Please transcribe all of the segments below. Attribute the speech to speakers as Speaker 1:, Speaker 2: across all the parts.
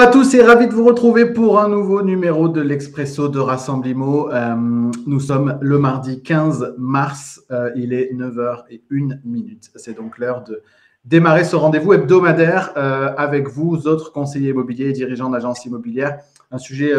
Speaker 1: À tous et ravi de vous retrouver pour un nouveau numéro de l'Expresso de Rassemblimo. Euh, nous sommes le mardi 15 mars, euh, il est 9h01 minute. C'est donc l'heure de démarrer ce rendez-vous hebdomadaire euh, avec vous, autres conseillers immobiliers et dirigeants d'agences immobilières. Un sujet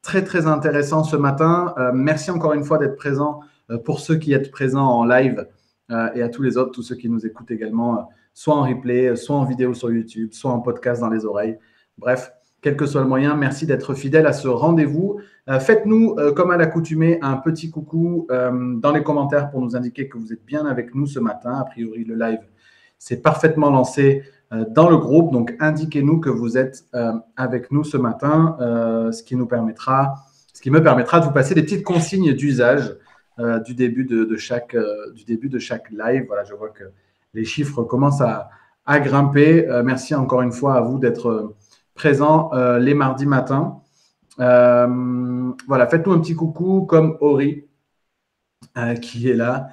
Speaker 1: très très intéressant ce matin. merci encore une fois d'être présent pour ceux qui êtes présents en live et à tous les autres, tous ceux qui nous écoutent également, soit en replay, soit en vidéo sur YouTube, soit en podcast dans les oreilles. Bref, quel que soit le moyen. Merci d'être fidèle à ce rendez-vous. Euh, faites-nous, euh, comme à l'accoutumée, un petit coucou euh, dans les commentaires pour nous indiquer que vous êtes bien avec nous ce matin. A priori, le live s'est parfaitement lancé dans le groupe. Donc, indiquez-nous que vous êtes avec nous ce matin, ce qui nous permettra, ce qui me permettra de vous passer des petites consignes d'usage du début de, chaque, du début de chaque live. Voilà, je vois que les chiffres commencent à, à grimper. merci encore une fois à vous d'être présent euh, les mardis matins. Euh, voilà, faites-nous un petit coucou comme Ori euh, qui est là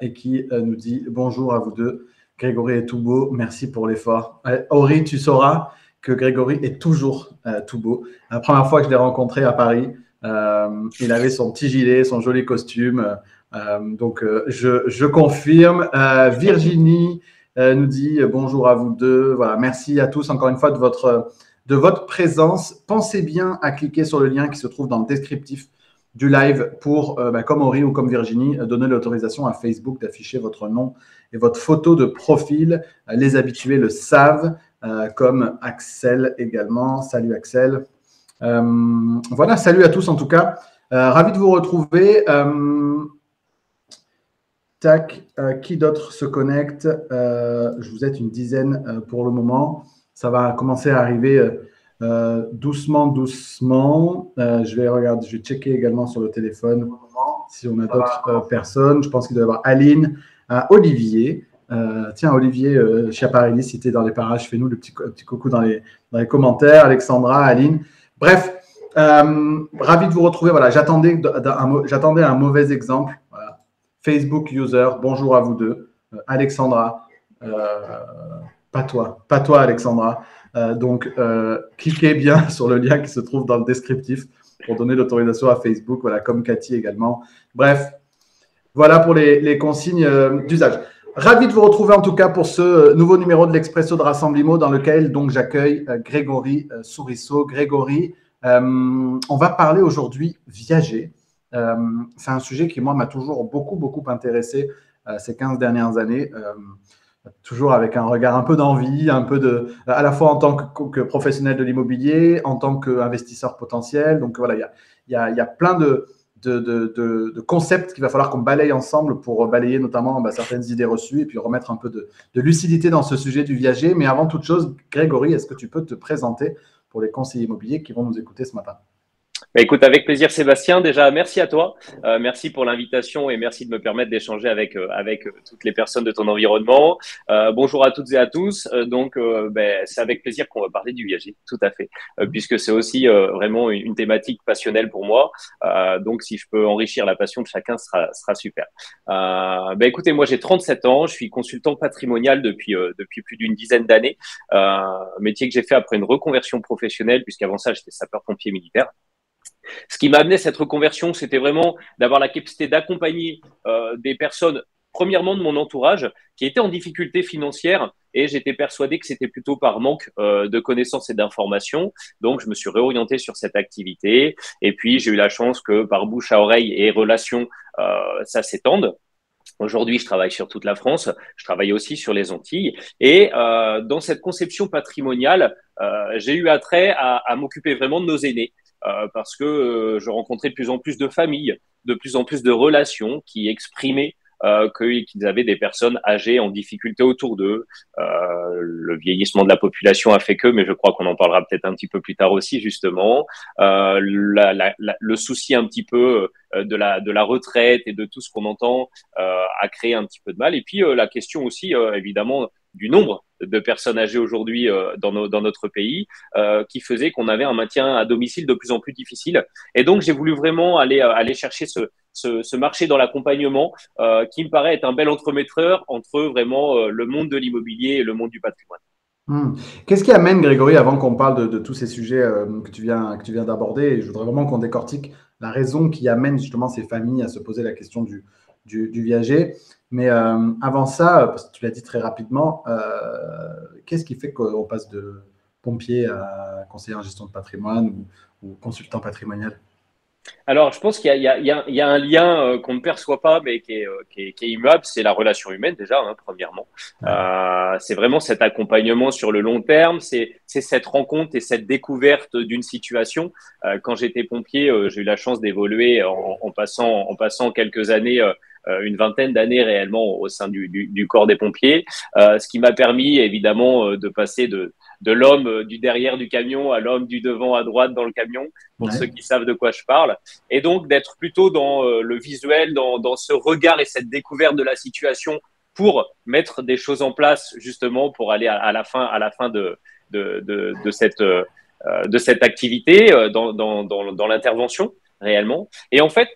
Speaker 1: et qui nous dit bonjour à vous deux. Grégory est tout beau, merci pour l'effort. Ori, tu sauras que Grégory est toujours tout beau. La première fois que je l'ai rencontré à Paris, il avait son petit gilet, son joli costume. donc, je, je, confirme. Virginie nous dit bonjour à vous deux. Voilà, merci à tous encore une fois de votre de votre présence. Pensez bien à cliquer sur le lien qui se trouve dans le descriptif du live pour, euh, bah, comme Ori ou comme Virginie, euh, donner l'autorisation à Facebook d'afficher votre nom et votre photo de profil. Euh, les habitués le savent, comme Axel également. Salut Axel. voilà, salut à tous en tout cas. ravi de vous retrouver. tac, qui d'autre se connecte? Je vous êtes une dizaine pour le moment ça va commencer à arriver euh, euh, doucement, doucement. Euh, je vais regarder, je vais checker également sur le téléphone si on a d'autres personnes. Je pense qu'il doit y avoir Aline, Olivier. tiens, Olivier Chiaparelli, si tu es dans les parages, fais-nous le petit, petit coucou dans les, commentaires. Alexandra, Aline. Bref, ravi de vous retrouver. Voilà, j'attendais un mauvais exemple. Facebook user, bonjour à vous deux. Alexandra, pas toi, pas toi, Alexandra. Euh, donc, euh, cliquez bien sur le lien qui se trouve dans le descriptif pour donner l'autorisation à Facebook, voilà, comme Cathy également. Bref, voilà pour les, consignes euh, d'usage. Ravi de vous retrouver en tout cas pour ce nouveau numéro de l'Expresso de Rassemblimo dans lequel donc j'accueille Grégory Sourisseau. Grégory, on va parler aujourd'hui viager. C'est un sujet qui, moi, m'a toujours beaucoup, beaucoup intéressé ces 15 dernières années toujours avec un regard un peu d'envie, un peu de, à la fois en tant que, professionnel de l'immobilier, en tant qu'investisseur potentiel. Donc voilà, il y a, y, a, plein de, de, de, de concepts qu'il va falloir qu'on balaye ensemble pour balayer notamment bah, certaines idées reçues et puis remettre un peu de, lucidité dans ce sujet du viager. Mais avant toute chose, Grégory, est-ce que tu peux te présenter pour les conseillers immobiliers qui vont nous écouter ce matin?
Speaker 2: Bah, écoute, avec plaisir, Sébastien. Déjà, merci à toi. Euh, merci pour l'invitation et merci de me permettre d'échanger avec, euh, avec euh, toutes les personnes de ton environnement. bonjour à toutes et à tous. donc, ben, c'est avec plaisir qu'on va parler du viager, tout à fait, puisque c'est aussi vraiment une thématique passionnelle pour moi. donc, si je peux enrichir la passion de chacun, ce sera, sera super. Ben, écoutez, moi, j'ai 37 ans. Je suis consultant patrimonial depuis, depuis plus d'une dizaine d'années. métier que j'ai fait après une reconversion professionnelle, puisqu'avant ça, j'étais sapeur-pompier militaire. Ce qui m'a amené à cette reconversion, c'était vraiment d'avoir la capacité d'accompagner euh, des personnes, premièrement de mon entourage, qui étaient en difficulté financière, et j'étais persuadé que c'était plutôt par manque euh, de connaissances et d'informations. Donc, je me suis réorienté sur cette activité, et puis j'ai eu la chance que par bouche à oreille et relations, euh, ça s'étende. Aujourd'hui, je travaille sur toute la France, je travaille aussi sur les Antilles. Et dans cette conception patrimoniale, j'ai eu attrait à, à m'occuper vraiment de nos aînés. Euh, parce que euh, je rencontrais de plus en plus de familles, de plus en plus de relations qui exprimaient euh, qu'ils avaient des personnes âgées en difficulté autour d'eux. Le vieillissement de la population a fait que, mais je crois qu'on en parlera peut-être un petit peu plus tard aussi, justement. Le souci un petit peu de la retraite et de tout ce qu'on entend a créé un petit peu de mal. Et puis la question aussi, évidemment, du nombre de personnes âgées aujourd'hui euh, dans, notre pays, euh, qui faisait qu'on avait un maintien à domicile de plus en plus difficile. Et donc, j'ai voulu vraiment aller, euh, aller chercher ce, marché dans l'accompagnement, qui me paraît être un bel entremetteur entre vraiment le monde de l'immobilier et le monde du patrimoine.
Speaker 1: Hmm. Qu'est-ce qui amène, Grégory, avant qu'on parle de, tous ces sujets que tu viens, que tu viens d'aborder, je voudrais vraiment qu'on décortique la raison qui amène justement ces familles à se poser la question du, du, viager. Mais euh, avant ça, parce que tu l'as dit très rapidement, euh, qu'est-ce qui fait qu'on passe de pompier à conseiller en gestion de patrimoine ou consultant patrimonial?
Speaker 2: Alors, je pense qu'il y, y, y, a un lien euh, qu'on ne perçoit pas, mais qui est, euh, qui est, qui est immuable, c'est la relation humaine déjà, hein, premièrement. Euh, c'est vraiment cet accompagnement sur le long terme, c'est cette rencontre et cette découverte d'une situation. Euh, quand j'étais pompier, j'ai eu la chance d'évoluer en, en, passant, en passant quelques années une vingtaine d'années réellement au sein du, du, du corps des pompiers, euh, ce qui m'a permis évidemment de passer de, de l'homme euh, du derrière du camion à l'homme du devant à droite dans le camion, pour ceux qui savent de quoi je parle. Et donc d'être plutôt dans euh, le visuel, dans, dans ce regard et cette découverte de la situation pour mettre des choses en place justement pour aller à, la fin, à la fin de, de, de, de cette, euh, de cette activité, dans, dans, dans, dans l'intervention réellement. Et en fait,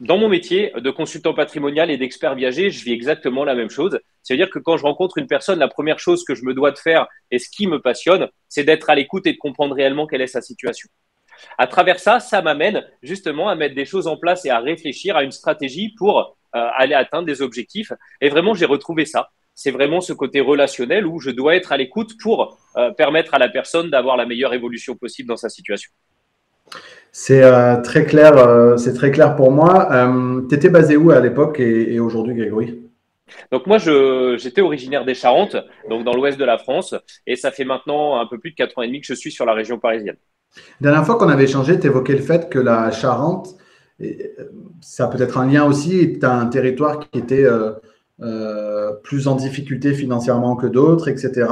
Speaker 2: dans mon métier de consultant patrimonial et d'expert viager, je vis exactement la même chose. C'est-à-dire que quand je rencontre une personne, la première chose que je me dois de faire et ce qui me passionne, c'est d'être à l'écoute et de comprendre réellement quelle est sa situation. À travers ça, ça m'amène justement à mettre des choses en place et à réfléchir à une stratégie pour euh, aller atteindre des objectifs. Et vraiment, j'ai retrouvé ça. C'est vraiment ce côté relationnel où je dois être à l'écoute pour euh, permettre à la personne d'avoir la meilleure évolution possible dans sa situation.
Speaker 1: C'est euh, très clair, c'est très clair pour moi. Tu étais basé où à l'époque et, aujourd'hui, Grégory?
Speaker 2: Donc moi, j'étais originaire des Charentes, donc dans l'ouest de la France, et ça fait maintenant un peu plus de 4 ans et demi que je suis sur la région parisienne.
Speaker 1: La dernière fois qu'on avait échangé, tu évoquais le fait que la Charente, ça peut être un lien aussi, tu un territoire qui était plus en difficulté financièrement que d'autres, etc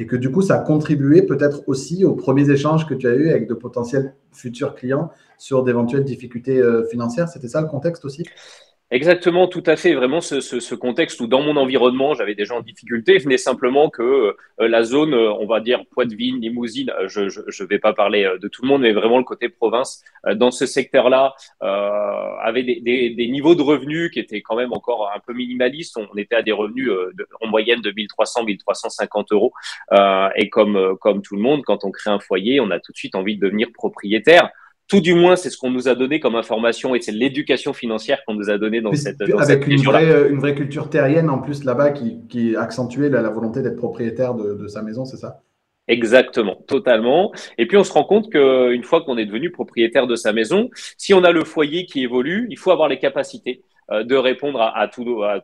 Speaker 1: et que du coup, ça a contribué peut-être aussi aux premiers échanges que tu as eus avec de potentiels futurs clients sur d'éventuelles difficultés euh, financières. C'était ça le contexte aussi?
Speaker 2: Exactement, tout à fait. Vraiment, ce, ce, ce, contexte où dans mon environnement, j'avais des gens en difficulté, venait simplement que euh, la zone, euh, on va dire Poitevin, Limousine, euh, je ne vais pas parler de tout le monde, mais vraiment le côté province, dans ce secteur-là, avait des, des, des, niveaux de revenus qui étaient quand même encore un peu minimalistes. On était à des revenus en moyenne de 1300, 1350 euros. et comme, comme tout le monde, quand on crée un foyer, on a tout de suite envie de devenir propriétaire tout du moins, c'est ce qu'on nous a donné comme information et c'est l'éducation financière qu'on nous a donné dans cette dans
Speaker 1: Avec une, vraie, euh, une vraie culture terrienne en plus là-bas qui, qui accentuait la, la volonté d'être propriétaire de, de sa maison, c'est ça?
Speaker 2: Exactement, totalement. Et puis on se rend compte qu'une fois qu'on est devenu propriétaire de sa maison, si on a le foyer qui évolue, il faut avoir les capacités euh, de répondre à, à, tout, à,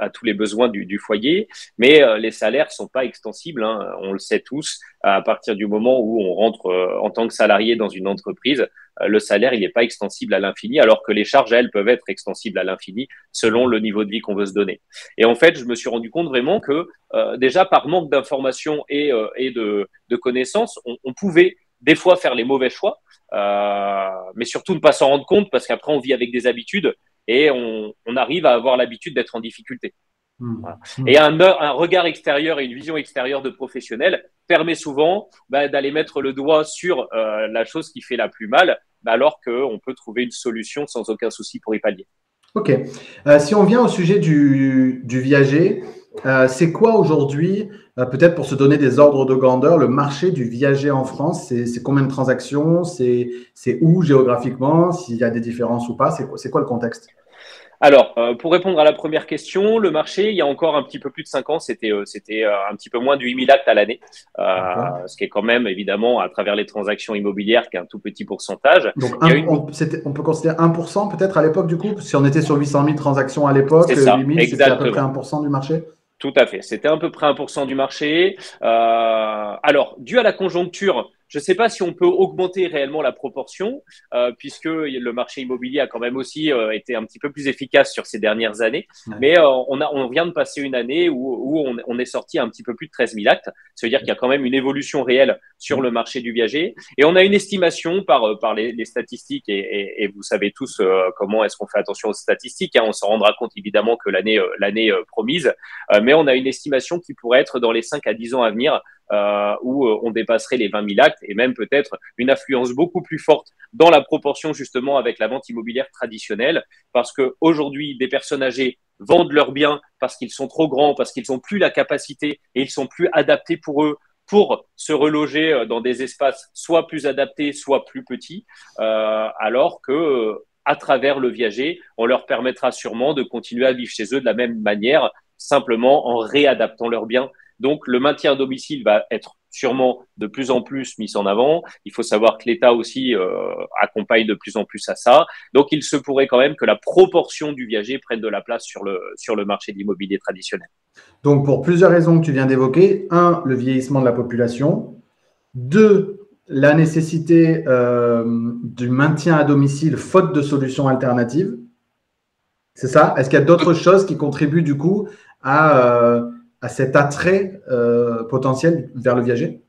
Speaker 2: à, tous les besoins du, du foyer. Mais euh, les salaires sont pas extensibles, hein, on le sait tous. À partir du moment où on rentre euh, en tant que salarié dans une entreprise, le salaire il n'est pas extensible à l'infini, alors que les charges elles peuvent être extensibles à l'infini selon le niveau de vie qu'on veut se donner. Et en fait, je me suis rendu compte vraiment que déjà par manque d'informations et, et de, de, connaissances, on, pouvait des fois faire les mauvais choix, euh, mais surtout ne pas s'en rendre compte parce qu'après on vit avec des habitudes et on arrive à avoir l'habitude d'être en difficulté. Hmm. Voilà. Hmm. Et un, un, regard extérieur et une vision extérieure de professionnel permet souvent bah, d'aller mettre le doigt sur euh, la chose qui fait la plus mal, bah, alors qu'on peut trouver une solution sans aucun souci pour y pallier.
Speaker 1: Ok. Euh, si on vient au sujet du, du viager, euh, c'est quoi aujourd'hui, peut-être pour se donner des ordres de grandeur, le marché du viager en France? C'est combien de transactions? C'est où géographiquement? S'il y a des différences ou pas? C'est quoi, quoi le contexte?
Speaker 2: Alors, euh, pour répondre à la première question, le marché, il y a encore un petit peu plus de 5 ans, c'était euh, c'était euh, un petit peu moins de 8000 actes à l'année, ce qui est quand même évidemment à travers les transactions immobilières qui est un tout petit pourcentage.
Speaker 1: Donc, on, on, peut considérer 1% peut-être à l'époque du coup? Si on était sur 800 000 transactions à l'époque, 8000, c'était à peu près 1% du marché?
Speaker 2: Tout à fait, c'était à peu près 1% du marché. alors, dû à la conjoncture, je ne sais pas si on peut augmenter réellement la proportion, euh, puisque le marché immobilier a quand même aussi euh, été un petit peu plus efficace sur ces dernières années. Mais euh, on, a, on vient de passer une année où, où on, on, est sorti un petit peu plus de 13 000 actes. Ça veut dire qu'il y a quand même une évolution réelle sur le marché du viager. Et on a une estimation par, euh, par les, les statistiques, et, et, et, vous savez tous euh, comment est-ce qu'on fait attention aux statistiques. Hein. On s'en rendra compte évidemment que l'année l'année promise, mais on a une estimation qui pourrait être dans les 5 à 10 ans à venir euh, où euh, on dépasserait les 20 000 actes et même peut-être une affluence beaucoup plus forte dans la proportion justement avec la vente immobilière traditionnelle, parce que aujourd'hui des personnes âgées vendent leurs biens parce qu'ils sont trop grands, parce qu'ils n'ont plus la capacité et ils sont plus adaptés pour eux pour se reloger dans des espaces soit plus adaptés, soit plus petits, alors que à travers le viager, on leur permettra sûrement de continuer à vivre chez eux de la même manière, simplement en réadaptant leurs biens. Donc le maintien à domicile va être sûrement de plus en plus mis en avant. Il faut savoir que l'État aussi euh, accompagne de plus en plus à ça. Donc il se pourrait quand même que la proportion du viager prenne de la place sur le, sur le marché de l'immobilier traditionnel.
Speaker 1: Donc pour plusieurs raisons que tu viens d'évoquer, un, le vieillissement de la population, deux, la nécessité euh, du maintien à domicile faute de solutions alternatives. C'est ça? Est-ce qu'il y a d'autres choses qui contribuent du coup à, euh, à cet attrait euh, potentiel vers le viager?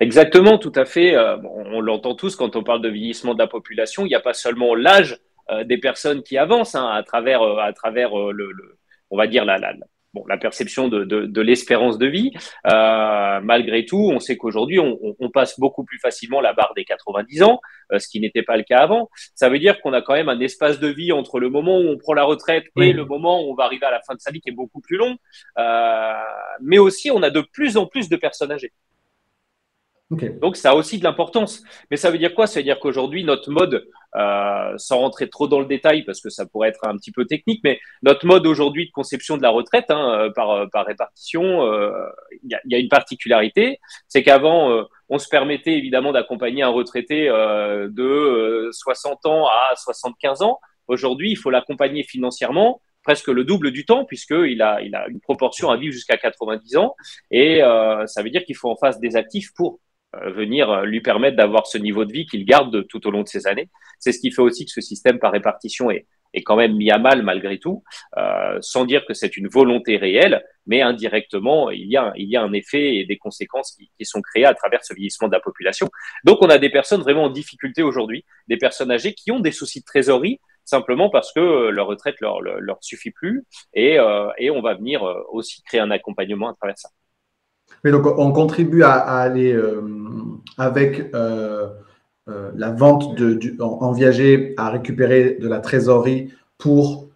Speaker 2: Exactement, tout à fait. on l'entend tous quand on parle de vieillissement de la population. Il n'y a pas seulement l'âge des personnes qui avancent hein, à travers, on va dire la, la, bon, la perception de, de, de l'espérance de vie. Euh, malgré tout, on sait qu'aujourd'hui, on, on, passe beaucoup plus facilement la barre des 90 ans, euh, ce qui n'était pas le cas avant. Ça veut dire qu'on a quand même un espace de vie entre le moment où on prend la retraite et le moment où on va arriver à la fin de sa vie qui est beaucoup plus long. Euh, mais aussi, on a de plus en plus de personnes âgées. Donc ça a aussi de l'importance. Mais ça veut dire quoi? Ça veut dire qu'aujourd'hui, notre mode, euh, sans rentrer trop dans le détail, parce que ça pourrait être un petit peu technique, mais notre mode aujourd'hui de conception de la retraite hein, euh, par, euh, par répartition, euh, il y, a, y, a, une particularité, c'est qu'avant, on se permettait évidemment d'accompagner un retraité de 60 ans à 75 ans. Aujourd'hui, il faut l'accompagner financièrement presque le double du temps puisqu'il a, il a une proportion à vivre jusqu'à 90 ans et ça veut dire qu'il faut en face des actifs pour euh, venir euh, lui permettre d'avoir ce niveau de vie qu'il garde tout au long de ces années. C'est ce qui fait aussi que ce système par répartition est, est quand même mis à mal malgré tout, euh, sans dire que c'est une volonté réelle, mais indirectement, il y a, il y a un effet et des conséquences qui, qui, sont créées à travers ce vieillissement de la population. Donc on a des personnes vraiment en difficulté aujourd'hui, des personnes âgées qui ont des soucis de trésorerie, simplement parce que leur retraite leur, leur, leur suffit plus, et, euh, et on va venir aussi créer un accompagnement à travers ça.
Speaker 1: Mais donc, on contribue à, aller euh, avec euh, euh, la vente de, en, viager à récupérer de la trésorerie pour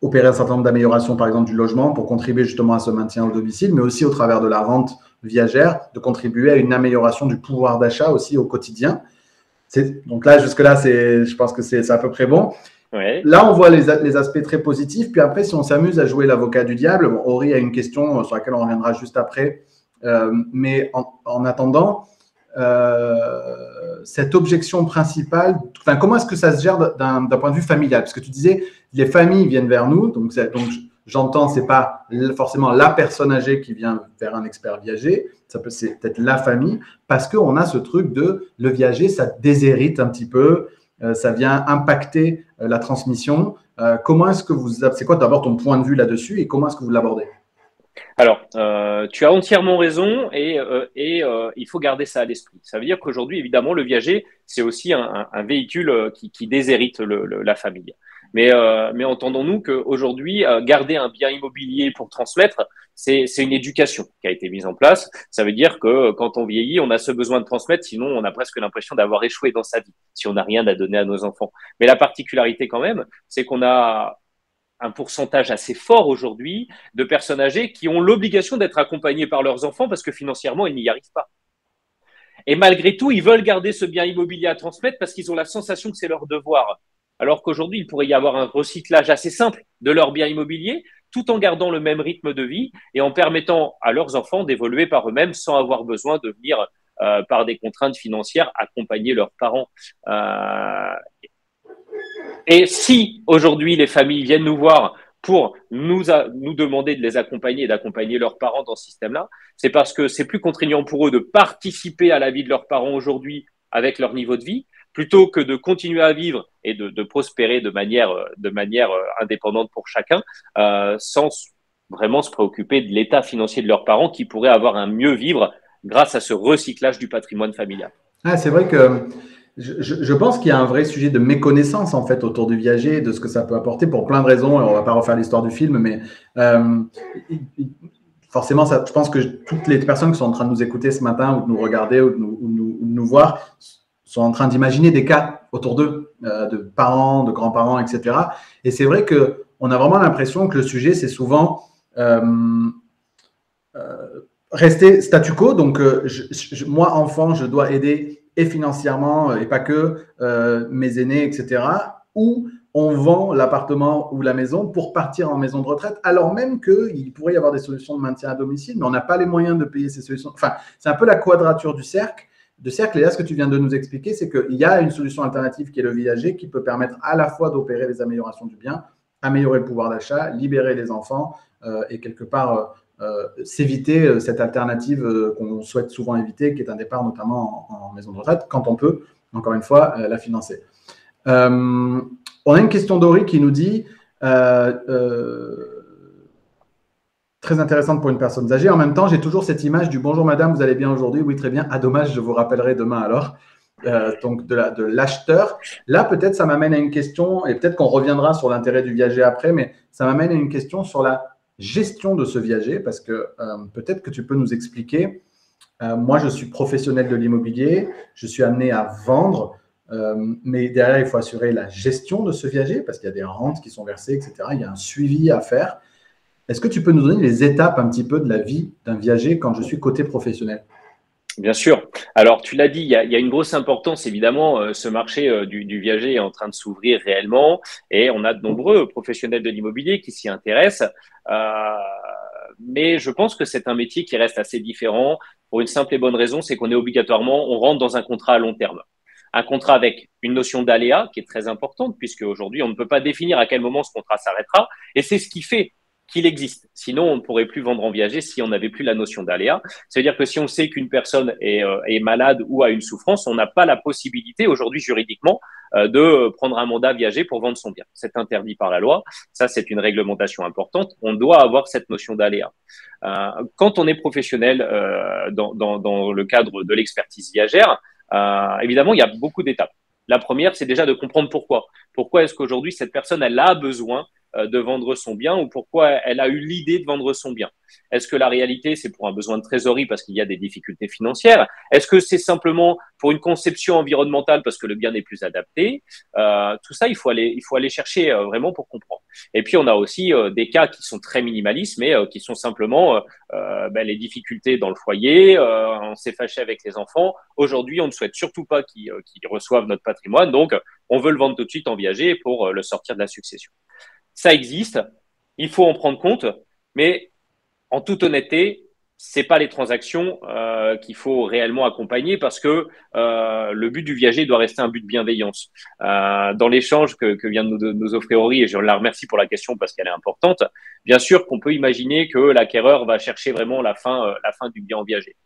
Speaker 1: opérer un certain nombre d'améliorations, par exemple, du logement, pour contribuer justement à ce maintien au domicile, mais aussi au travers de la rente viagère, de contribuer à une amélioration du pouvoir d'achat aussi au quotidien. Donc là, jusque-là, je pense que c'est à peu près bon. Là, on voit les, les, aspects très positifs. Puis après, si on s'amuse à jouer l'avocat du diable, bon, Ori a une question sur laquelle on reviendra juste après, mais en, attendant, euh, cette objection principale, comment est-ce que ça se gère d'un point de vue familial? Parce que tu disais, les familles viennent vers nous, donc, donc j'entends, c'est pas forcément la personne âgée qui vient vers un expert viager, c'est peut-être la famille, parce qu'on a ce truc de le viager, ça déshérite un petit peu, euh, ça vient impacter la transmission. comment est-ce que vous, c'est quoi d'abord ton point de vue là-dessus et comment est-ce que vous l'abordez?
Speaker 2: Alors, euh, tu as entièrement raison et, euh, et euh, il faut garder ça à l'esprit. Ça veut dire qu'aujourd'hui, évidemment, le viager, c'est aussi un, un, véhicule euh, qui, qui déshérite le, le, la famille. Mais, euh, mais entendons-nous qu'aujourd'hui, garder un bien immobilier pour transmettre, c'est une éducation qui a été mise en place. Ça veut dire que quand on vieillit, on a ce besoin de transmettre, sinon on a presque l'impression d'avoir échoué dans sa vie si on n'a rien à donner à nos enfants. Mais la particularité quand même, c'est qu'on a un pourcentage assez fort aujourd'hui de personnes âgées qui ont l'obligation d'être accompagnées par leurs enfants parce que financièrement, ils n'y arrivent pas. Et malgré tout, ils veulent garder ce bien immobilier à transmettre parce qu'ils ont la sensation que c'est leur devoir. Alors qu'aujourd'hui, il pourrait y avoir un recyclage assez simple de leur bien immobilier, tout en gardant le même rythme de vie et en permettant à leurs enfants d'évoluer par eux-mêmes sans avoir besoin de venir euh, par des contraintes financières accompagner leurs parents. Euh, et si aujourd'hui les familles viennent nous voir pour nous, demander de les accompagner et d'accompagner leurs parents dans ce système-là, c'est parce que c'est plus contraignant pour eux de participer à la vie de leurs parents aujourd'hui avec leur niveau de vie, plutôt que de continuer à vivre et de, de prospérer de manière, de manière euh, indépendante pour chacun, euh, sans vraiment se préoccuper de l'état financier de leurs parents qui pourraient avoir un mieux vivre grâce à ce recyclage du patrimoine familial.
Speaker 1: Ah, c'est vrai que je, pense qu'il y a un vrai sujet de méconnaissance en fait autour du viager, de ce que ça peut apporter pour plein de raisons. Et on va pas refaire l'histoire du film, mais euh, forcément, je pense que toutes les personnes qui sont en train de nous écouter ce matin ou de nous regarder ou de nous, ou nous, voir sont en train d'imaginer des cas autour d'eux, euh, de parents, de grands-parents, etc. Et c'est vrai que on a vraiment l'impression que le sujet, c'est souvent euh, rester statu quo. Donc, moi, enfant, je dois aider et financièrement, et pas que, mes aînés, etc. Ou on vend l'appartement ou la maison pour partir en maison de retraite, alors même qu'il pourrait y avoir des solutions de maintien à domicile, mais on n'a pas les moyens de payer ces solutions. Enfin, c'est un peu la quadrature du cercle. De cercle, et là, ce que tu viens de nous expliquer, c'est qu'il y a une solution alternative qui est le viager, qui peut permettre à la fois d'opérer les améliorations du bien, améliorer le pouvoir d'achat, libérer les enfants euh, et quelque part euh, euh, s'éviter cette alternative qu'on souhaite souvent éviter, qui est un départ notamment en, maison de retraite, quand on peut, encore une fois, la financer. On a une question d'Ori qui nous dit euh, euh, très intéressante pour une personne âgée. En même temps, j'ai toujours cette image du bonjour madame, vous allez bien aujourd'hui Oui, très bien. Ah, dommage, je vous rappellerai demain alors. Euh, donc de l'acheteur. Là, peut-être ça m'amène à une question, et peut-être qu'on reviendra sur l'intérêt du viager après, mais ça m'amène à une question sur la gestion de ce viager, parce que peut-être que tu peux nous expliquer. moi, je suis professionnel de l'immobilier, je suis amené à vendre. Euh, mais derrière, il faut assurer la gestion de ce viager parce qu'il y a des rentes qui sont versées, etc. Il y a un suivi à faire. Est-ce que tu peux nous donner les étapes un petit peu de la vie d'un viager quand je suis côté professionnel?
Speaker 2: Bien sûr. Alors, tu l'as dit, il y, a, une grosse importance, évidemment. Euh, ce marché euh, du, viager est en train de s'ouvrir réellement et on a de nombreux professionnels de l'immobilier qui s'y intéressent. mais je pense que c'est un métier qui reste assez différent pour une simple et bonne raison, c'est qu'on est obligatoirement, on rentre dans un contrat à long terme un contrat avec une notion d'aléa qui est très importante, puisque aujourd'hui, on ne peut pas définir à quel moment ce contrat s'arrêtera, et c'est ce qui fait qu'il existe. Sinon, on ne pourrait plus vendre en viager si on n'avait plus la notion d'aléa. C'est-à-dire que si on sait qu'une personne est, euh, est, malade ou a une souffrance, on n'a pas la possibilité aujourd'hui juridiquement euh, de prendre un mandat viager pour vendre son bien. C'est interdit par la loi. Ça, c'est une réglementation importante. On doit avoir cette notion d'aléa. Euh, quand on est professionnel dans, dans, dans, le cadre de l'expertise viagère, euh, évidemment, il y a beaucoup d'étapes. La première, c'est déjà de comprendre pourquoi. Pourquoi est-ce qu'aujourd'hui, cette personne, elle a besoin euh, de vendre son bien ou pourquoi elle a eu l'idée de vendre son bien. Est-ce que la réalité, c'est pour un besoin de trésorerie parce qu'il y a des difficultés financières? Est-ce que c'est simplement pour une conception environnementale parce que le bien n'est plus adapté? Euh, Tout ça, il faut aller, il faut aller chercher euh, vraiment pour comprendre. Et puis, on a aussi des cas qui sont très minimalistes, mais qui sont simplement ben, les difficultés dans le foyer, on s'est fâché avec les enfants. Aujourd'hui, on ne souhaite surtout pas qu'ils reçoivent notre patrimoine, donc on veut le vendre tout de suite en viager pour le sortir de la succession ça existe, il faut en prendre compte, mais en toute honnêteté, c'est pas les transactions euh, qu'il faut réellement accompagner parce que euh, le but du viager doit rester un but de bienveillance. Euh, dans l'échange que, vient de nous, offrir Ori, et je la remercie pour la question parce qu'elle est importante, bien sûr qu'on peut imaginer que l'acquéreur va chercher vraiment la fin, la fin du bien en viager.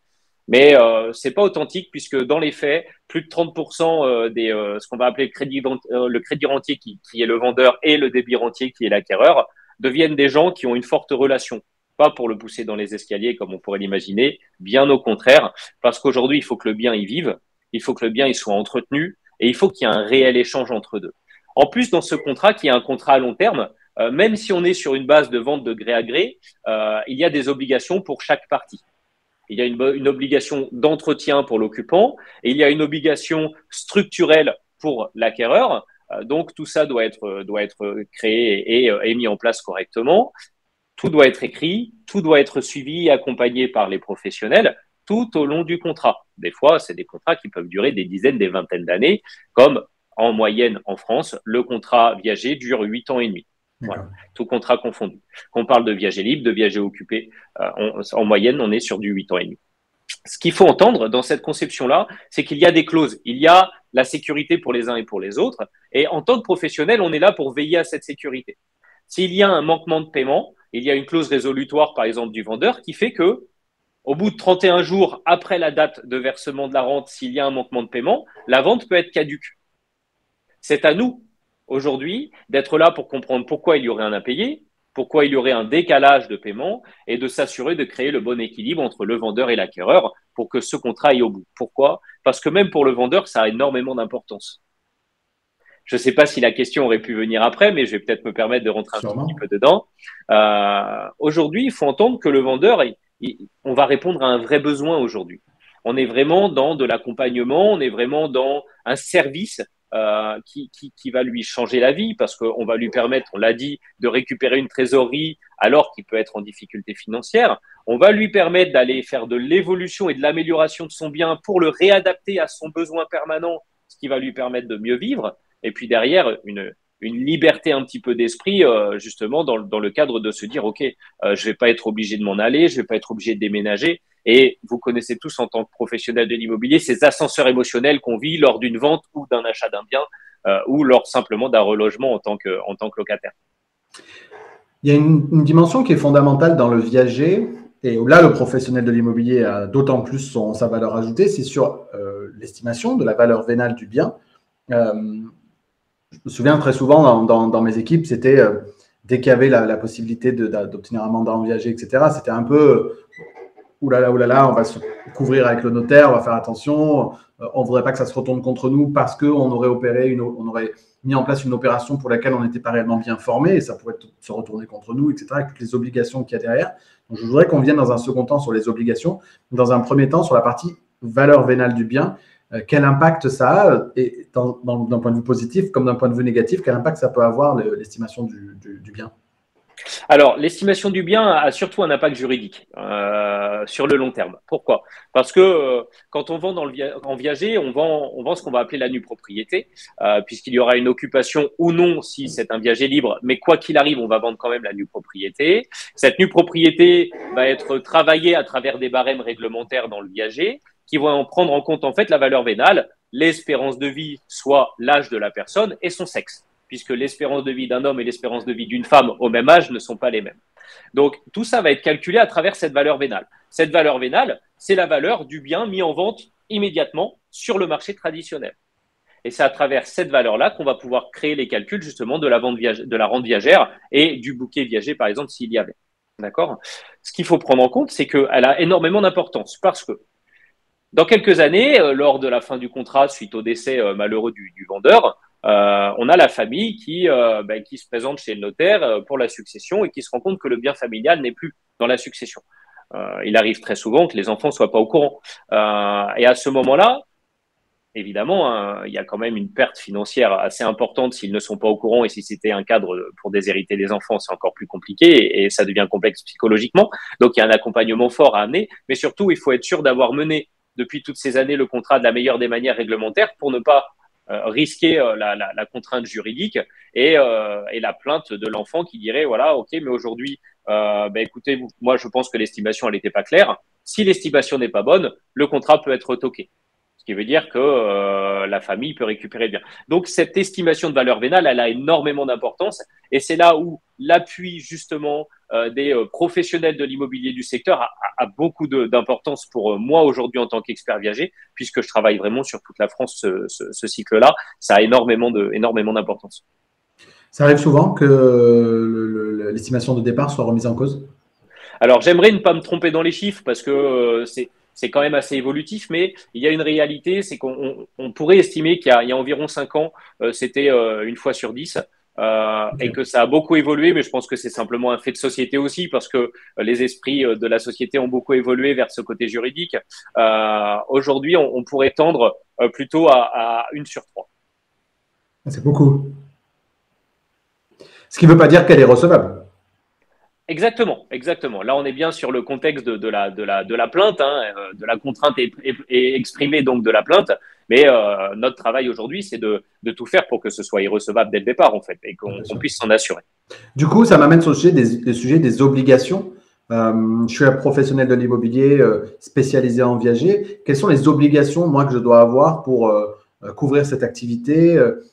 Speaker 2: Mais euh, c'est pas authentique puisque dans les faits, plus de 30% euh, des euh, ce qu'on va appeler le crédit, euh, le rentier qui, qui, est le vendeur et le débit rentier qui est l'acquéreur deviennent des gens qui ont une forte relation. Pas pour le pousser dans les escaliers comme on pourrait l'imaginer, bien au contraire, parce qu'aujourd'hui il faut que le bien y vive, il faut que le bien y soit entretenu et il faut qu'il y ait un réel échange entre deux. En plus, dans ce contrat qui est un contrat à long terme, même si on est sur une base de vente de gré à gré, il y a des obligations pour chaque partie il y a une, obligation d'entretien pour l'occupant et il y a une obligation structurelle pour l'acquéreur. Euh, donc tout ça doit être, doit être créé et, et, mis en place correctement. Tout doit être écrit, tout doit être suivi et accompagné par les professionnels tout au long du contrat. Des fois, c'est des contrats qui peuvent durer des dizaines, des vingtaines d'années, comme en moyenne en France, le contrat viager dure huit ans et demi. Voilà, tout contrat confondu. Qu'on parle de viager libre, de viager occupé, euh, en moyenne, on est sur du 8 ans et demi. Ce qu'il faut entendre dans cette conception-là, c'est qu'il y a des clauses. Il y a la sécurité pour les uns et pour les autres. Et en tant que professionnel, on est là pour veiller à cette sécurité. S'il y a un manquement de paiement, il y a une clause résolutoire, par exemple, du vendeur qui fait que, au bout de 31 jours après la date de versement de la rente, s'il y a un manquement de paiement, la vente peut être caduque. C'est à nous, aujourd'hui d'être là pour comprendre pourquoi il y aurait un impayé, pourquoi il y aurait un décalage de paiement et de s'assurer de créer le bon équilibre entre le vendeur et l'acquéreur pour que ce contrat aille au bout. Pourquoi? Parce que même pour le vendeur, ça a énormément d'importance. Je ne sais pas si la question aurait pu venir après, mais je vais peut-être me permettre de rentrer un petit peu dedans. Euh, aujourd'hui, il faut entendre que le vendeur, on va répondre à un vrai besoin aujourd'hui. On est vraiment dans de l'accompagnement, on est vraiment dans un service qui, qui, qui, va lui changer la vie parce qu'on va lui permettre, on l'a dit, de récupérer une trésorerie alors qu'il peut être en difficulté financière. On va lui permettre d'aller faire de l'évolution et de l'amélioration de son bien pour le réadapter à son besoin permanent, ce qui va lui permettre de mieux vivre. Et puis derrière, une, une liberté un petit peu d'esprit, euh, justement, dans, le cadre de se dire, OK, euh, je vais pas être obligé de m'en aller, je vais pas être obligé de déménager. Et vous connaissez tous en tant que professionnel de l'immobilier ces ascenseurs émotionnels qu'on vit lors d'une vente ou d'un achat d'un bien euh, ou lors simplement d'un relogement en tant que, locataire.
Speaker 1: Il y a une, dimension qui est fondamentale dans le viager, et là, le professionnel de l'immobilier a d'autant plus sa valeur ajoutée, c'est sur euh, l'estimation de la valeur vénale du bien. Je me souviens très souvent dans, mes équipes, c'était euh, dès qu'il y avait la, possibilité d'obtenir un mandat en viager, etc., c'était un peu oulala, oulala, on va se couvrir avec le notaire, on va faire attention, on ne voudrait pas que ça se retourne contre nous parce qu'on aurait opéré, on aurait mis en place une opération pour laquelle on n'était pas réellement bien formé et ça pourrait se retourner contre nous, etc., avec toutes les obligations qu'il y a derrière. Donc, je voudrais qu'on vienne dans un second temps sur les obligations, dans un premier temps sur la partie valeur vénale du bien. Euh, quel impact ça a, et d'un point de vue positif comme d'un point de vue négatif, quel impact ça peut avoir l'estimation du, bien?
Speaker 2: Alors, l'estimation du bien a surtout un impact juridique euh, sur le long terme. Pourquoi? Parce que euh, quand on vend dans le en viager, on vend, ce qu'on va appeler la nue propriété, euh, puisqu'il y aura une occupation ou non si c'est un viager libre, mais quoi qu'il arrive, on va vendre quand même la nue propriété. Cette nue propriété va être travaillée à travers des barèmes réglementaires dans le viager qui vont en prendre en compte en fait la valeur vénale, l'espérance de vie, soit l'âge de la personne et son sexe puisque l'espérance de vie d'un homme et l'espérance de vie d'une femme au même âge ne sont pas les mêmes. Donc tout ça va être calculé à travers cette valeur vénale. Cette valeur vénale, c'est la valeur du bien mis en vente immédiatement sur le marché traditionnel. Et c'est à travers cette valeur-là qu'on va pouvoir créer les calculs justement de la, vente de la rente viagère et du bouquet viager, par exemple, s'il y avait. D'accord? Ce qu'il faut prendre en compte, c'est qu'elle a énormément d'importance parce que dans quelques années, euh, lors de la fin du contrat suite au décès euh, malheureux du, vendeur, euh, on a la famille qui, ben, qui se présente chez le notaire pour la succession et qui se rend compte que le bien familial n'est plus dans la succession. il arrive très souvent que les enfants soient pas au courant. et à ce moment-là, évidemment, hein, il y a quand même une perte financière assez importante s'ils ne sont pas au courant. Et si c'était un cadre pour déshériter des enfants, c'est encore plus compliqué et, et, ça devient complexe psychologiquement. Donc, il y a un accompagnement fort à amener. Mais surtout, il faut être sûr d'avoir mené depuis toutes ces années le contrat de la meilleure des manières réglementaires pour ne pas euh, risquer euh, la, contrainte juridique et, euh, et la plainte de l'enfant qui dirait voilà ok mais aujourd'hui ben écoutez moi je pense que l'estimation elle n'était pas claire. Si l'estimation n'est pas bonne le contrat peut être retoqué. ce qui veut dire que euh, la famille peut récupérer bien. Donc cette estimation de valeur vénale, elle a énormément d'importance et c'est là où l'appui justement euh, des euh, professionnels de l'immobilier du secteur a, a beaucoup d'importance pour moi aujourd'hui en tant qu'expert viager, puisque je travaille vraiment sur toute la France ce, ce, ce cycle-là. Ça a énormément de énormément d'importance.
Speaker 1: Ça arrive souvent que l'estimation de départ soit remise en cause?
Speaker 2: Alors j'aimerais ne pas me tromper dans les chiffres parce que euh, c'est c'est quand même assez évolutif, mais il y a une réalité, c'est qu'on on pourrait estimer qu'il y, y, a environ 5 ans, euh, c'était euh, une fois sur 10. Euh, okay. et que ça a beaucoup évolué, mais je pense que c'est simplement un fait de société aussi, parce que les esprits de la société ont beaucoup évolué vers ce côté juridique. Euh, Aujourd'hui, on, on, pourrait tendre plutôt à, à une sur trois.
Speaker 1: C'est beaucoup. Ce qui ne veut pas dire qu'elle est recevable.
Speaker 2: Exactement, exactement. Là, on est bien sur le contexte de, de la, de, la, de la plainte, hein, de la contrainte est, exprimée donc de la plainte. Mais euh, notre travail aujourd'hui, c'est de, de, tout faire pour que ce soit irrecevable dès le départ, en fait, et qu'on qu puisse s'en assurer.
Speaker 1: Du coup, ça m'amène sur le sujet des, des, obligations. Euh, je suis un professionnel de l'immobilier euh, spécialisé en viager. Quelles sont les obligations, moi, que je dois avoir pour euh, couvrir cette activité? Euh,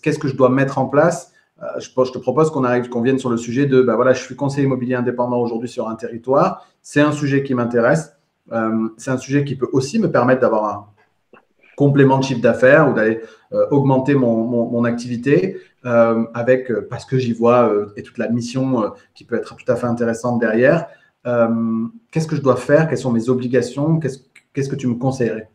Speaker 1: Qu'est-ce que je dois mettre en place? Euh, je, te propose qu'on arrive, qu'on vienne sur le sujet de, ben voilà, je suis conseiller immobilier indépendant aujourd'hui sur un territoire. C'est un sujet qui m'intéresse. Euh, c'est un sujet qui peut aussi me permettre d'avoir un complément de chiffre d'affaires ou d'aller euh, augmenter mon, activité avec parce que j'y vois et toute la mission qui peut être tout à fait intéressante derrière. Qu'est-ce que je dois faire? Quelles sont mes obligations? Qu'est-ce qu que tu me conseillerais?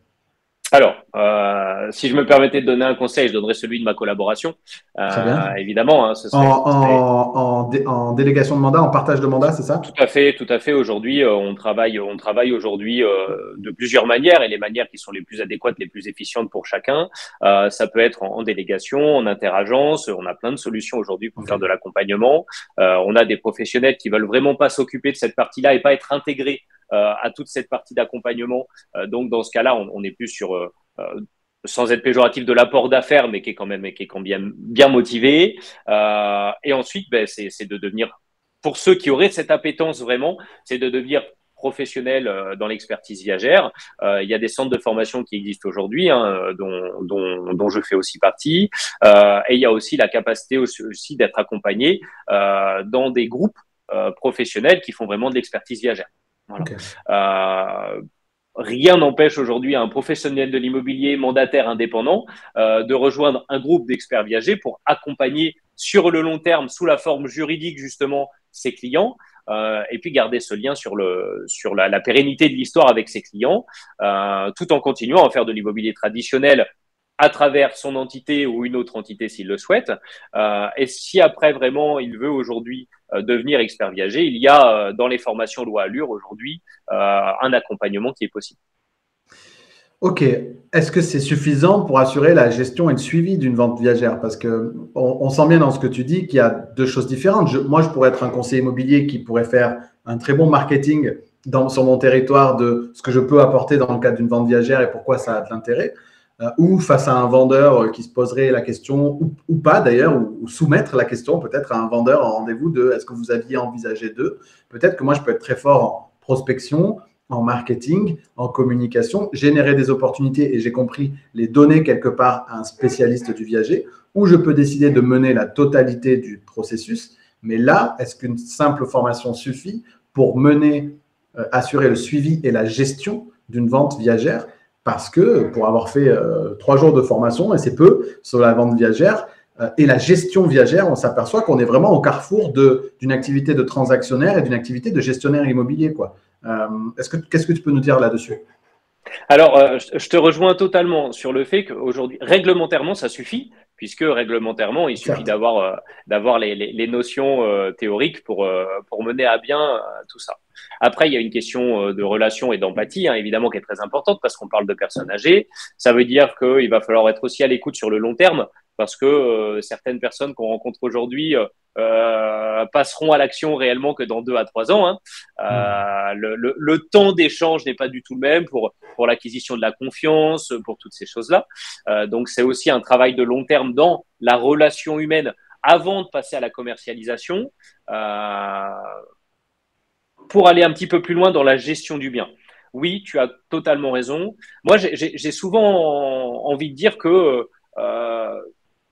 Speaker 2: Alors, Euh, si je me permettais de donner un conseil, je donnerais celui de ma collaboration. Euh, évidemment. Hein,
Speaker 1: en, délégation de mandat, en partage de mandat, c'est ça?
Speaker 2: Tout à fait, tout à fait. Aujourd'hui, euh, on travaille, on travaille aujourd'hui de plusieurs manières et les manières qui sont les plus adéquates, les plus efficientes pour chacun. ça peut être en, délégation, en interagence. On a plein de solutions aujourd'hui pour faire de l'accompagnement. on a des professionnels qui veulent vraiment pas s'occuper de cette partie-là et pas être intégrés à toute cette partie d'accompagnement. donc, dans ce cas-là, on, on est plus sur euh, sans être péjoratif de l'apport d'affaires, mais qui est quand même qui est quand même bien motivé. Euh, et ensuite, ben, c'est de devenir, pour ceux qui auraient cette appétence vraiment, c'est de devenir professionnel euh, dans l'expertise viagère. il y a des centres de formation qui existent aujourd'hui, hein, dont, dont, dont, je fais aussi partie. et il y a aussi la capacité aussi, d'être accompagné dans des groupes professionnels qui font vraiment de l'expertise viagère. Voilà rien n'empêche aujourd'hui un professionnel de l'immobilier mandataire indépendant euh, de rejoindre un groupe d'experts viagers pour accompagner sur le long terme, sous la forme juridique justement, ses clients. Euh, et puis garder ce lien sur, le, sur la, pérennité de l'histoire avec ses clients, euh, tout en continuant à faire de l'immobilier traditionnel à travers son entité ou une autre entité s'il le souhaite. Euh, et si après vraiment il veut aujourd'hui euh, devenir expert viager, il y a euh, dans les formations loi Allure aujourd'hui un accompagnement qui est possible.
Speaker 1: Ok. Est-ce que c'est suffisant pour assurer la gestion et le suivi d'une vente viagère? Parce que on, sent bien dans ce que tu dis qu'il y a deux choses différentes. moi, je pourrais être un conseiller immobilier qui pourrait faire un très bon marketing sur mon territoire de ce que je peux apporter dans le cadre d'une vente viagère et pourquoi ça a de l'intérêt. Euh, ou face à un vendeur euh, qui se poserait la question, ou, pas d'ailleurs, ou, soumettre la question peut-être à un vendeur en rendez-vous de est-ce que vous aviez envisagé d'eux Peut-être que moi, je peux être très fort en prospection, en marketing, en communication, générer des opportunités et j'ai compris les donner quelque part à un spécialiste du viager, ou je peux décider de mener la totalité du processus. Mais là, est-ce qu'une simple formation suffit pour mener, euh, assurer le suivi et la gestion d'une vente viagère? Parce que pour avoir fait euh, trois jours de formation, et c'est peu, sur la vente viagère euh, et la gestion viagère, on s'aperçoit qu'on est vraiment au carrefour d'une activité de transactionnaire et d'une activité de gestionnaire immobilier. Quoi. Euh, que, qu'est-ce que tu peux nous dire là-dessus?
Speaker 2: Alors, je te rejoins totalement sur le fait qu'aujourd'hui, réglementairement, ça suffit, puisque réglementairement, il suffit d'avoir d'avoir les, les, notions théoriques pour, pour mener à bien tout ça. Après, il y a une question euh, de relation et d'empathie, hein, évidemment, qui est très importante parce qu'on parle de personnes âgées. Ça veut dire qu'il va falloir être aussi à l'écoute sur le long terme parce que euh, certaines personnes qu'on rencontre aujourd'hui euh, passeront à l'action réellement que dans deux à trois ans. Hein. Mmh. le, temps d'échange n'est pas du tout le même pour, pour l'acquisition de la confiance, pour toutes ces choses-là. donc, c'est aussi un travail de long terme dans la relation humaine avant de passer à la commercialisation. Pour aller un petit peu plus loin dans la gestion du bien. Oui, tu as totalement raison. Moi, j'ai souvent envie de dire que euh,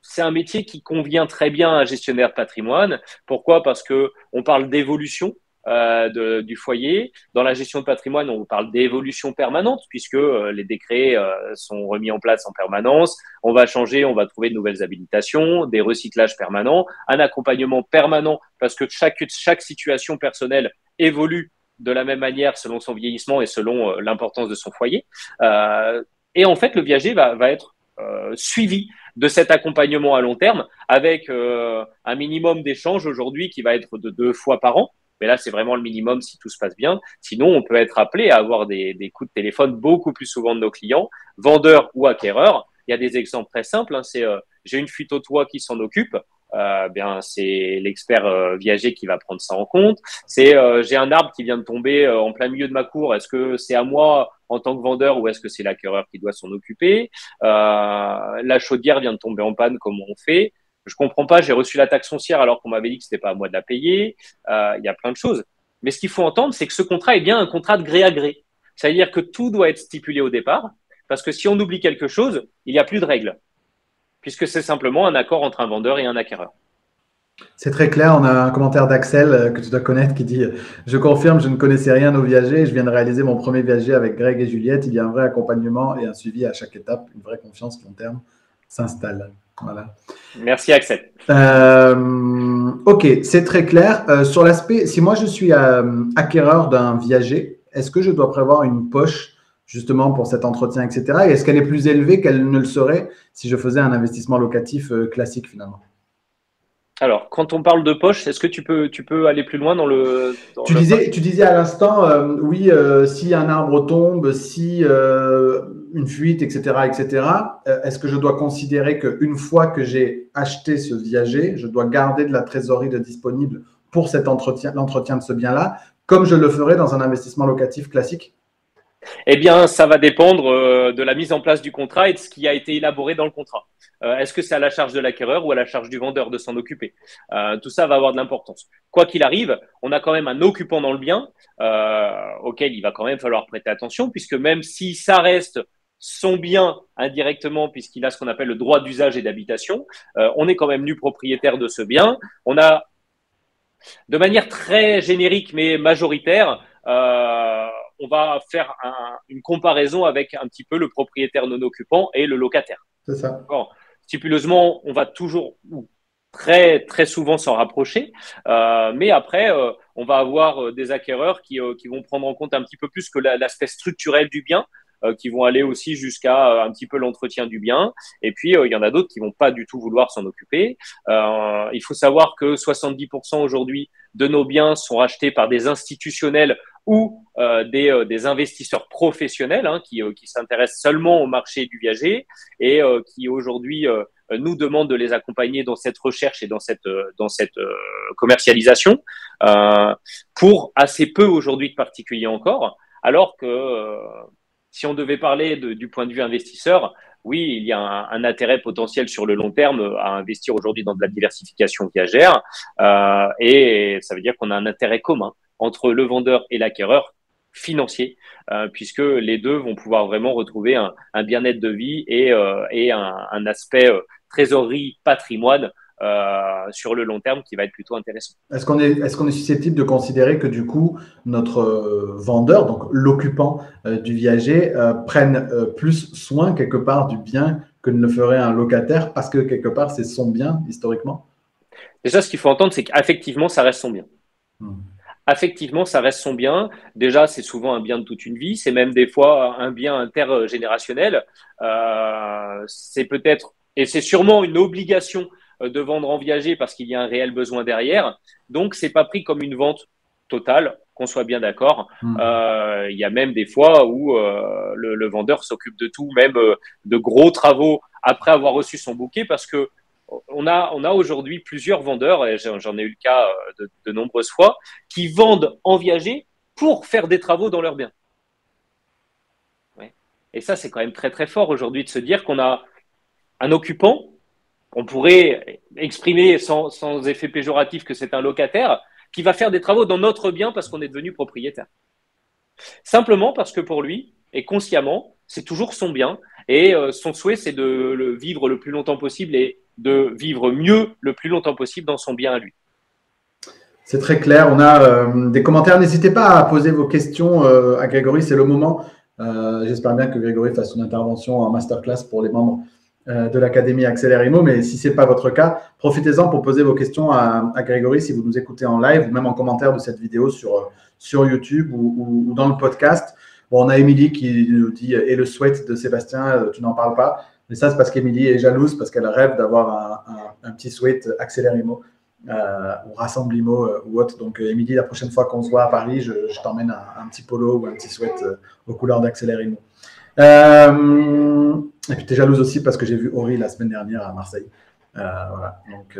Speaker 2: c'est un métier qui convient très bien à un gestionnaire de patrimoine. Pourquoi? Parce que on parle d'évolution. Euh, du foyer. Dans la gestion de patrimoine, on parle d'évolution permanente puisque euh, les décrets sont remis en place en permanence. On va changer, on va trouver de nouvelles habilitations, des recyclages permanents, un accompagnement permanent parce que chaque situation personnelle évolue de la même manière selon son vieillissement et selon euh, l'importance de son foyer. Euh, et en fait, le viager va, être euh, suivi de cet accompagnement à long terme avec un minimum d'échanges aujourd'hui qui va être de deux fois par an. Mais là, c'est vraiment le minimum si tout se passe bien. Sinon, on peut être appelé à avoir des, des coups de téléphone beaucoup plus souvent de nos clients, vendeurs ou acquéreurs. Il y a des exemples très simples. Hein. c'est j'ai une fuite au toit qui s'en occupe. Euh, bien c'est l'expert euh, viager qui va prendre ça en compte. C'est euh, j'ai un arbre qui vient de tomber en plein milieu de ma cour. Est-ce que c'est à moi en tant que vendeur ou est-ce que c'est l'acquéreur qui doit s'en occuper? La chaudière vient de tomber en panne. Comment on fait? Je comprends pas. J'ai reçu la taxe foncière alors qu'on m'avait dit que c'était pas à moi de la payer. Il y a plein de choses. Mais ce qu'il faut entendre, c'est que ce contrat est bien un contrat de gré à gré. C'est-à-dire que tout doit être stipulé au départ, parce que si on oublie quelque chose, il n'y a plus de règles puisque c'est simplement un accord entre un vendeur et un acquéreur.
Speaker 1: C'est très clair. On a un commentaire d'Axel euh, que tu dois connaître qui dit Je confirme, je ne connaissais rien aux viagers. Je viens de réaliser mon premier viager avec Greg et Juliette. Il y a un vrai accompagnement et un suivi à chaque étape. Une vraie confiance long terme s'installe. Voilà.
Speaker 2: Merci Axel.
Speaker 1: Euh, ok, c'est très clair. Euh, sur l'aspect, si moi je suis acquéreur d'un viager, est-ce que je dois prévoir une poche justement pour cet entretien, etc. Et est-ce qu'elle est plus élevée qu'elle ne le serait si je faisais un investissement locatif euh, classique finalement?
Speaker 2: Alors, quand on parle de poche, est-ce que tu peux, tu peux aller plus loin dans le.
Speaker 1: tu, disais, tu disais à l'instant, euh, oui, euh, si un arbre tombe, si une fuite, etc., etc., est-ce que je dois considérer qu'une fois que j'ai acheté ce viager, je dois garder de la trésorerie de disponible pour cet entretien, l'entretien de ce bien-là, comme je le ferais dans un investissement locatif classique?
Speaker 2: Eh bien, ça va dépendre euh, de la mise en place du contrat et de ce qui a été élaboré dans le contrat. Euh, est-ce que c'est à la charge de l'acquéreur ou à la charge du vendeur de s'en occuper? Euh, Tout ça va avoir de l'importance. Quoi qu'il arrive, on a quand même un occupant dans le bien auquel il va quand même falloir prêter attention, puisque même si ça reste son bien indirectement, puisqu'il a ce qu'on appelle le droit d'usage et d'habitation, on est quand même nu propriétaire de ce bien. On a, de manière très générique mais majoritaire, on va faire une comparaison avec un petit peu le propriétaire non occupant et le locataire.
Speaker 1: C'est ça.
Speaker 2: Stipuleusement, on va toujours très très souvent s'en rapprocher, euh, mais après, euh, on va avoir euh, des acquéreurs qui, qui, vont prendre en compte un petit peu plus que l'aspect structurel du bien, qui vont aller aussi jusqu'à un petit peu l'entretien du bien. Et puis, il y en a d'autres qui vont pas du tout vouloir s'en occuper. il faut savoir que 70% aujourd'hui de nos biens sont rachetés par des institutionnels ou euh, des, euh, des, investisseurs professionnels hein, qui, euh, qui s'intéressent seulement au marché du viager et qui aujourd'hui nous demandent de les accompagner dans cette recherche et dans cette, commercialisation pour assez peu aujourd'hui de particuliers encore, alors que si on devait parler du point de vue investisseur, oui, il y a un, intérêt potentiel sur le long terme à investir aujourd'hui dans de la diversification viagère, et ça veut dire qu'on a un intérêt commun entre le vendeur et l'acquéreur financier, euh, puisque les deux vont pouvoir vraiment retrouver un, bien-être de vie et, euh, un, aspect euh, trésorerie patrimoine sur le long terme qui va être plutôt intéressant.
Speaker 1: Est-ce qu'on est, est, est, susceptible de considérer que du coup, notre vendeur, donc l'occupant du viager, prenne plus soin quelque part du bien que ne le ferait un locataire parce que quelque part, c'est son bien historiquement?
Speaker 2: Déjà, ce qu'il faut entendre, c'est qu'effectivement, ça reste son bien. Hmm effectivement, ça reste son bien. Déjà, c'est souvent un bien de toute une vie. C'est même des fois un bien intergénérationnel. Euh, c'est peut-être, et c'est sûrement une obligation euh, de vendre en viager parce qu'il y a un réel besoin derrière. Donc, c'est pas pris comme une vente totale, qu'on soit bien d'accord. Hmm. Euh, il y a même des fois où le, vendeur s'occupe de tout, même de gros travaux après avoir reçu son bouquet, parce que on a, on a aujourd'hui plusieurs vendeurs, et j'en ai eu le cas euh, de, nombreuses fois, qui vendent en viager pour faire des travaux dans leur bien. Et ça, c'est quand même très très fort aujourd'hui de se dire qu'on a un occupant, on pourrait exprimer sans, sans effet péjoratif que c'est un locataire, qui va faire des travaux dans notre bien parce qu'on est devenu propriétaire. Simplement parce que pour lui, et consciemment, c'est toujours son bien, et euh, son souhait, c'est de le vivre le plus longtemps possible de vivre mieux le plus longtemps possible dans son bien à lui.
Speaker 1: C'est très clair. On a euh, des commentaires. N'hésitez pas à poser vos questions euh, à Grégory. C'est le moment. Euh, j'espère bien que Grégory fasse une intervention en masterclass pour les membres de l'Académie Accélère Imo. Mais si ce n'est pas votre cas, profitez-en pour poser vos questions à, Grégory si vous nous écoutez en live ou même en commentaire de cette vidéo sur, YouTube ou, ou dans le podcast. Bon, on a Émilie qui nous dit Et le souhait de Sébastien, tu n'en parles pas. Mais ça, c'est parce qu'Emilie est jalouse, parce qu'elle rêve d'avoir un, petit sweat Accélère IMO euh, ou Rassemble IMO euh, ou autre. Donc, Émilie, la prochaine fois qu'on se voit à Paris, je, t'emmène un, petit polo ou un petit sweat euh, aux couleurs d'Accélère IMO. et puis, tu es jalouse aussi parce que j'ai vu Ori la semaine dernière à Marseille. voilà. Donc,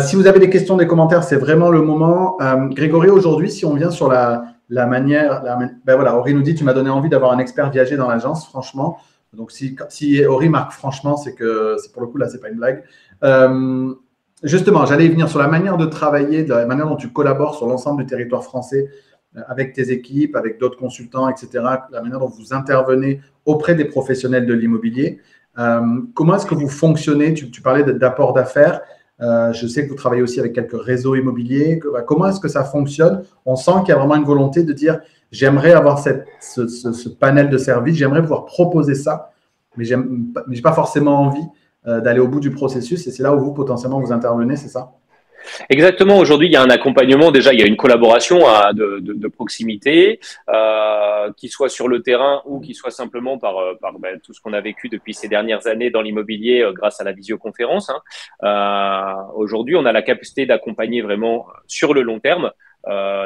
Speaker 1: si vous avez des questions, des commentaires, c'est vraiment le moment. Grégory, aujourd'hui, si on vient sur la, manière. ben voilà, Ori nous dit Tu m'as donné envie d'avoir un expert viager dans l'agence. Franchement, donc, si, si Ori marque franchement, c'est que pour le coup, là, c'est pas une blague. Euh, justement, j'allais y venir sur la manière de travailler, de la manière dont tu collabores sur l'ensemble du territoire français euh, avec tes équipes, avec d'autres consultants, etc., la manière dont vous intervenez auprès des professionnels de l'immobilier. Euh, comment est-ce que vous fonctionnez? Tu, tu, parlais d'apport d'affaires. Je sais que vous travaillez aussi avec quelques réseaux immobiliers. Bah, comment est-ce que ça fonctionne? On sent qu'il y a vraiment une volonté de dire j'aimerais avoir ce, panel de services, j'aimerais pouvoir proposer ça, mais je n'ai pas forcément envie euh, d'aller au bout du processus et c'est là où vous potentiellement vous intervenez, c'est ça?
Speaker 2: Exactement. Aujourd'hui, il y a un accompagnement. Déjà, il y a une collaboration à, de, proximité, euh, qui soit sur le terrain ou qui soit simplement par, euh, ben, tout ce qu'on a vécu depuis ces dernières années dans l'immobilier euh, grâce à la visioconférence. Hein. Euh, Aujourd'hui, on a la capacité d'accompagner vraiment sur le long terme,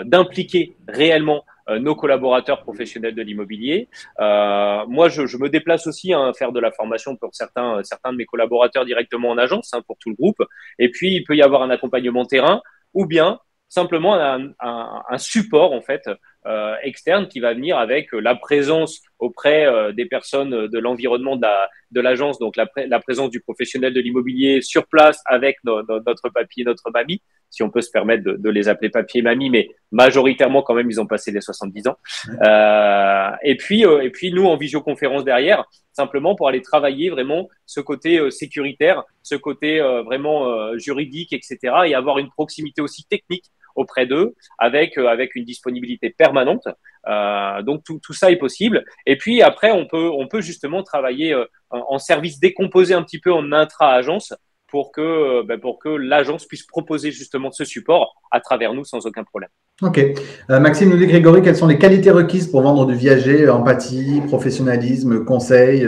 Speaker 2: d'impliquer réellement nos collaborateurs professionnels de l'immobilier. Euh, moi, je, je, me déplace aussi à hein, faire de la formation pour certains, certains de mes collaborateurs directement en agence, hein, pour tout le groupe. Et puis, il peut y avoir un accompagnement terrain ou bien simplement un, un, un support en fait euh, externe qui va venir avec la présence auprès euh, des personnes de l'environnement de l'agence, la, donc la, la, présence du professionnel de l'immobilier sur place avec no, no, notre papy et notre mamie, si on peut se permettre de, de, les appeler papy et mamie, mais majoritairement quand même ils ont passé les 70 ans. Euh, et puis euh, et puis nous en visioconférence derrière, simplement pour aller travailler vraiment ce côté euh, sécuritaire, ce côté vraiment juridique, etc. et avoir une proximité aussi technique auprès d'eux avec euh, avec une disponibilité permanente. Euh, donc tout, tout ça est possible. Et puis après, on peut on peut justement travailler euh, en service décomposé un petit peu en intra-agence pour que, ben pour que l'agence puisse proposer justement ce support à travers nous sans aucun problème.
Speaker 1: Ok. Maxime nous dit, Grégory, quelles sont les qualités requises pour vendre du viager Empathie, professionnalisme, conseil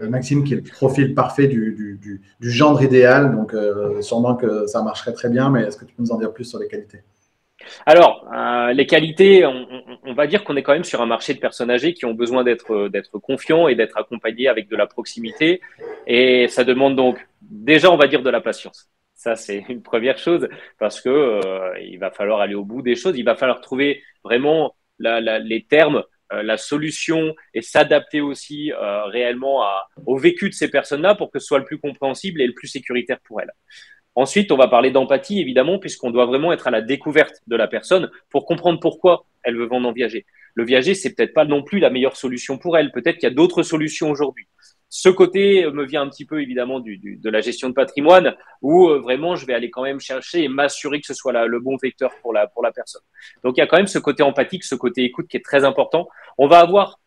Speaker 1: Maxime, qui est le profil parfait du, du, du, du genre idéal, donc euh, sûrement que ça marcherait très bien, mais est-ce que tu peux nous en dire plus sur les qualités?
Speaker 2: Alors, euh, les qualités, on, va dire qu'on est quand même sur un marché de personnes âgées qui ont besoin d'être confiants et d'être accompagnés avec de la proximité. Et ça demande donc déjà, on va dire, de la patience. Ça, c'est une première chose parce que euh, il va falloir aller au bout des choses. Il va falloir trouver vraiment les termes, euh, la solution et s'adapter aussi euh, réellement à, au vécu de ces personnes-là pour que ce soit le plus compréhensible et le plus sécuritaire pour elles. Ensuite, on va parler d'empathie, évidemment, puisqu'on doit vraiment être à la découverte de la personne pour comprendre pourquoi elle veut vendre en viager. Le viager, c'est peut-être pas non plus la meilleure solution pour elle. Peut-être qu'il y a d'autres solutions aujourd'hui. Ce côté me vient un petit peu évidemment de la gestion de patrimoine, où euh, vraiment je vais aller quand même chercher et m'assurer que ce soit le bon vecteur pour la, personne. Donc il y a quand même ce côté empathique, ce côté écoute qui est très important. On va avoir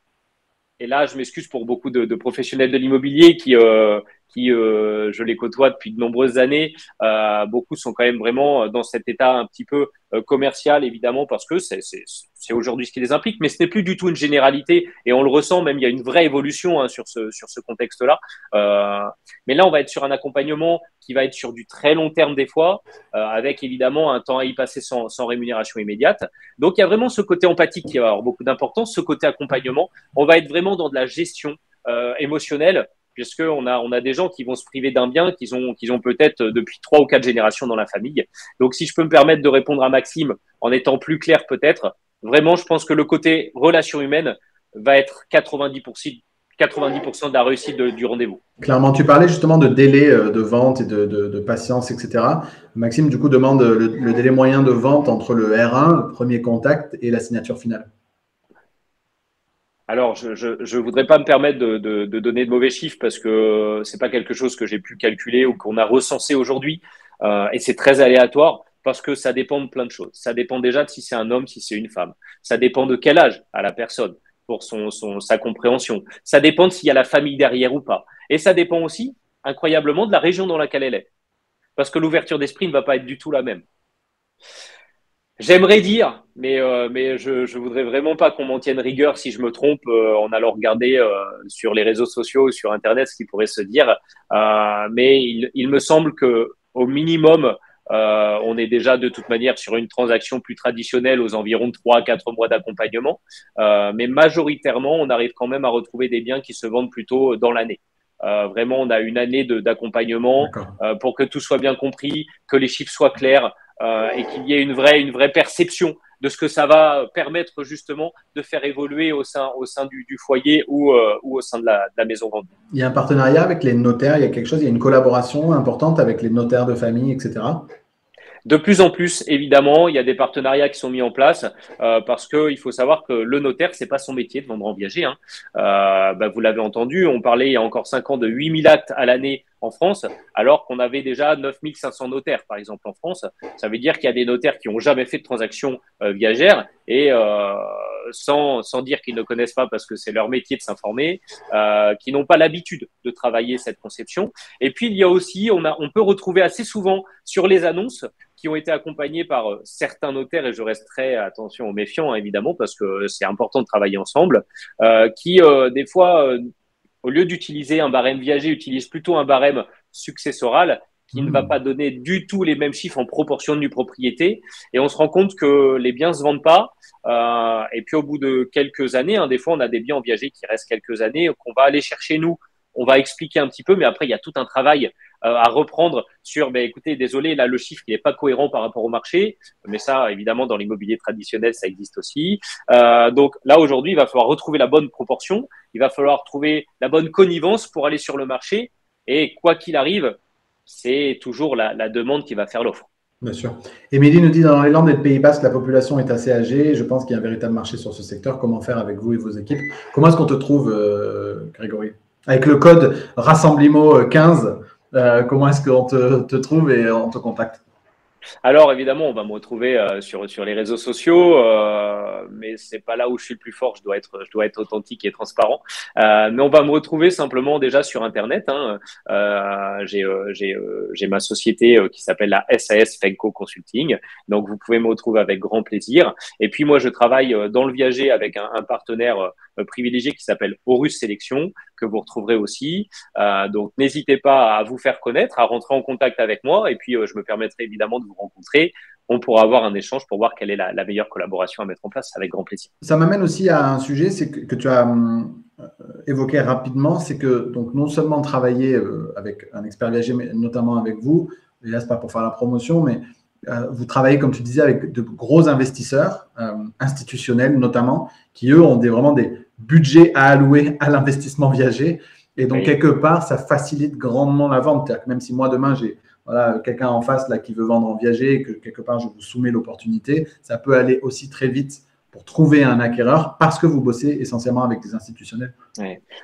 Speaker 2: et là, je m'excuse pour beaucoup de, de professionnels de l'immobilier qui, euh, qui euh, je les côtoie depuis de nombreuses années. Euh, beaucoup sont quand même vraiment dans cet état un petit peu euh, commercial, évidemment, parce que c'est aujourd'hui ce qui les implique, mais ce n'est plus du tout une généralité et on le ressent même. Il y a une vraie évolution hein, sur ce sur ce contexte-là. Euh, mais là, on va être sur un accompagnement qui va être sur du très long terme des fois, euh, avec évidemment un temps à y passer sans, sans rémunération immédiate. Donc, il y a vraiment ce côté empathique qui va avoir beaucoup d'importance, ce côté accompagnement. On va être vraiment dans de la gestion émotionnelle puisqu'on a, on a des gens qui vont se priver d'un bien qu'ils ont, qu'ils ont peut-être depuis trois ou quatre générations dans la famille. Donc, si je peux me permettre de répondre à Maxime en étant plus clair peut-être, vraiment, je pense que le côté relation humaine va être 90%, 90% de la réussite du rendez-vous.
Speaker 1: Clairement, tu parlais justement de délai euh, de vente et de patience, etc. Maxime, du coup, demande le, le, délai moyen de vente entre le R1, le premier contact, et la signature finale.
Speaker 2: Alors, je ne voudrais pas me permettre de, donner de mauvais chiffres parce que c'est pas quelque chose que j'ai pu calculer ou qu'on a recensé aujourd'hui. Euh, et c'est très aléatoire parce que ça dépend de plein de choses. Ça dépend déjà de si c'est un homme, si c'est une femme. Ça dépend de quel âge a la personne pour sa compréhension. Ça dépend de s'il y a la famille derrière ou pas. Et ça dépend aussi, incroyablement, de la région dans laquelle elle est. Parce que l'ouverture d'esprit ne va pas être du tout la même. J'aimerais dire, mais, euh, mais je ne voudrais vraiment pas qu'on m'en tienne rigueur si je me trompe euh, en allant regarder euh, sur les réseaux sociaux ou sur Internet ce qui pourrait se dire. Euh, mais il, il, me semble que au minimum, euh, on est déjà de toute manière sur une transaction plus traditionnelle aux environs de 3 à 4 mois d'accompagnement. mais majoritairement, on arrive quand même à retrouver des biens qui se vendent plutôt dans l'année. vraiment, on a une année d'accompagnement pour que tout soit bien compris, que les chiffres soient clairs euh, et qu'il y ait une vraie, une vraie perception de ce que ça va permettre justement de faire évoluer au sein, au sein du, du foyer ou, euh, ou au sein de la, de la, maison vendue.
Speaker 1: Il y a un partenariat avec les notaires, il y a quelque chose, il y a une collaboration importante avec les notaires de famille, etc.
Speaker 2: De plus en plus, évidemment, il y a des partenariats qui sont mis en place euh, parce qu'il faut savoir que le notaire, c'est pas son métier de vendre en viager. Hein. Euh, bah, vous l'avez entendu, on parlait il y a encore cinq ans de 8000 actes à l'année en France, alors qu'on avait déjà 9500 notaires, par exemple, en France. Ça veut dire qu'il y a des notaires qui n'ont jamais fait de transaction euh, viagère et euh, sans, sans dire qu'ils ne connaissent pas parce que c'est leur métier de s'informer, euh, qui n'ont pas l'habitude de travailler cette conception. Et puis, il y a aussi, on, a, on peut retrouver assez souvent sur les annonces qui ont été accompagnés par euh, certains notaires, et je resterai, attention aux méfiants, hein, évidemment, parce que c'est important de travailler ensemble, euh, qui, euh, des fois, euh, au lieu d'utiliser un barème viager, utilisent plutôt un barème successoral qui ne va mmh. pas donner du tout les mêmes chiffres en proportion de propriété. Et on se rend compte que les biens se vendent pas. Euh, et puis au bout de quelques années, hein, des fois on a des biens en viager qui restent quelques années, qu'on va aller chercher nous. On va expliquer un petit peu, mais après il y a tout un travail euh, à reprendre sur, ben, écoutez, désolé, là, le chiffre n'est pas cohérent par rapport au marché, mais ça, évidemment, dans l'immobilier traditionnel, ça existe aussi. Euh, donc là, aujourd'hui, il va falloir retrouver la bonne proportion, il va falloir trouver la bonne connivence pour aller sur le marché, et quoi qu'il arrive, c'est toujours la, demande qui va faire l'offre.
Speaker 1: Bien sûr. Émilie nous dit dans les Landes et le Pays Basque, la population est assez âgée. Je pense qu'il y a un véritable marché sur ce secteur. Comment faire avec vous et vos équipes? Comment est-ce qu'on te trouve, euh, Grégory? Avec le code Rassemblimo 15, euh, comment est-ce qu'on te, trouve et on te contacte
Speaker 2: alors évidemment, on va me retrouver euh, sur, sur les réseaux sociaux, euh, mais c'est pas là où je suis le plus fort. Je dois être, je dois être authentique et transparent. mais on va me retrouver simplement déjà sur Internet. Hein. j'ai, j'ai, ma société qui s'appelle la SAS Fenco Consulting. Donc vous pouvez me retrouver avec grand plaisir. Et puis moi, je travaille dans le viager avec un, partenaire privilégié qui s'appelle Horus Sélection que vous retrouverez aussi. Euh, donc, n'hésitez pas à vous faire connaître, à rentrer en contact avec moi, et puis euh, je me permettrai évidemment de vous rencontrer. On pourra avoir un échange pour voir quelle est la, meilleure collaboration à mettre en place avec grand plaisir.
Speaker 1: Ça m'amène aussi à un sujet c'est que, tu as euh, évoqué rapidement, c'est que donc non seulement travailler avec un expert viager, mais notamment avec vous, et là, ce pas pour faire la promotion, mais vous travaillez, comme tu disais, avec de gros investisseurs institutionnels notamment, qui eux ont des, vraiment des, budget à allouer à l'investissement viager. Et donc, quelque part, ça facilite grandement la vente. Même si moi, demain, j'ai voilà, quelqu'un en face là, qui veut vendre en viager et que quelque part, je vous soumets l'opportunité, ça peut aller aussi très vite pour trouver un acquéreur parce que vous bossez essentiellement avec des institutionnels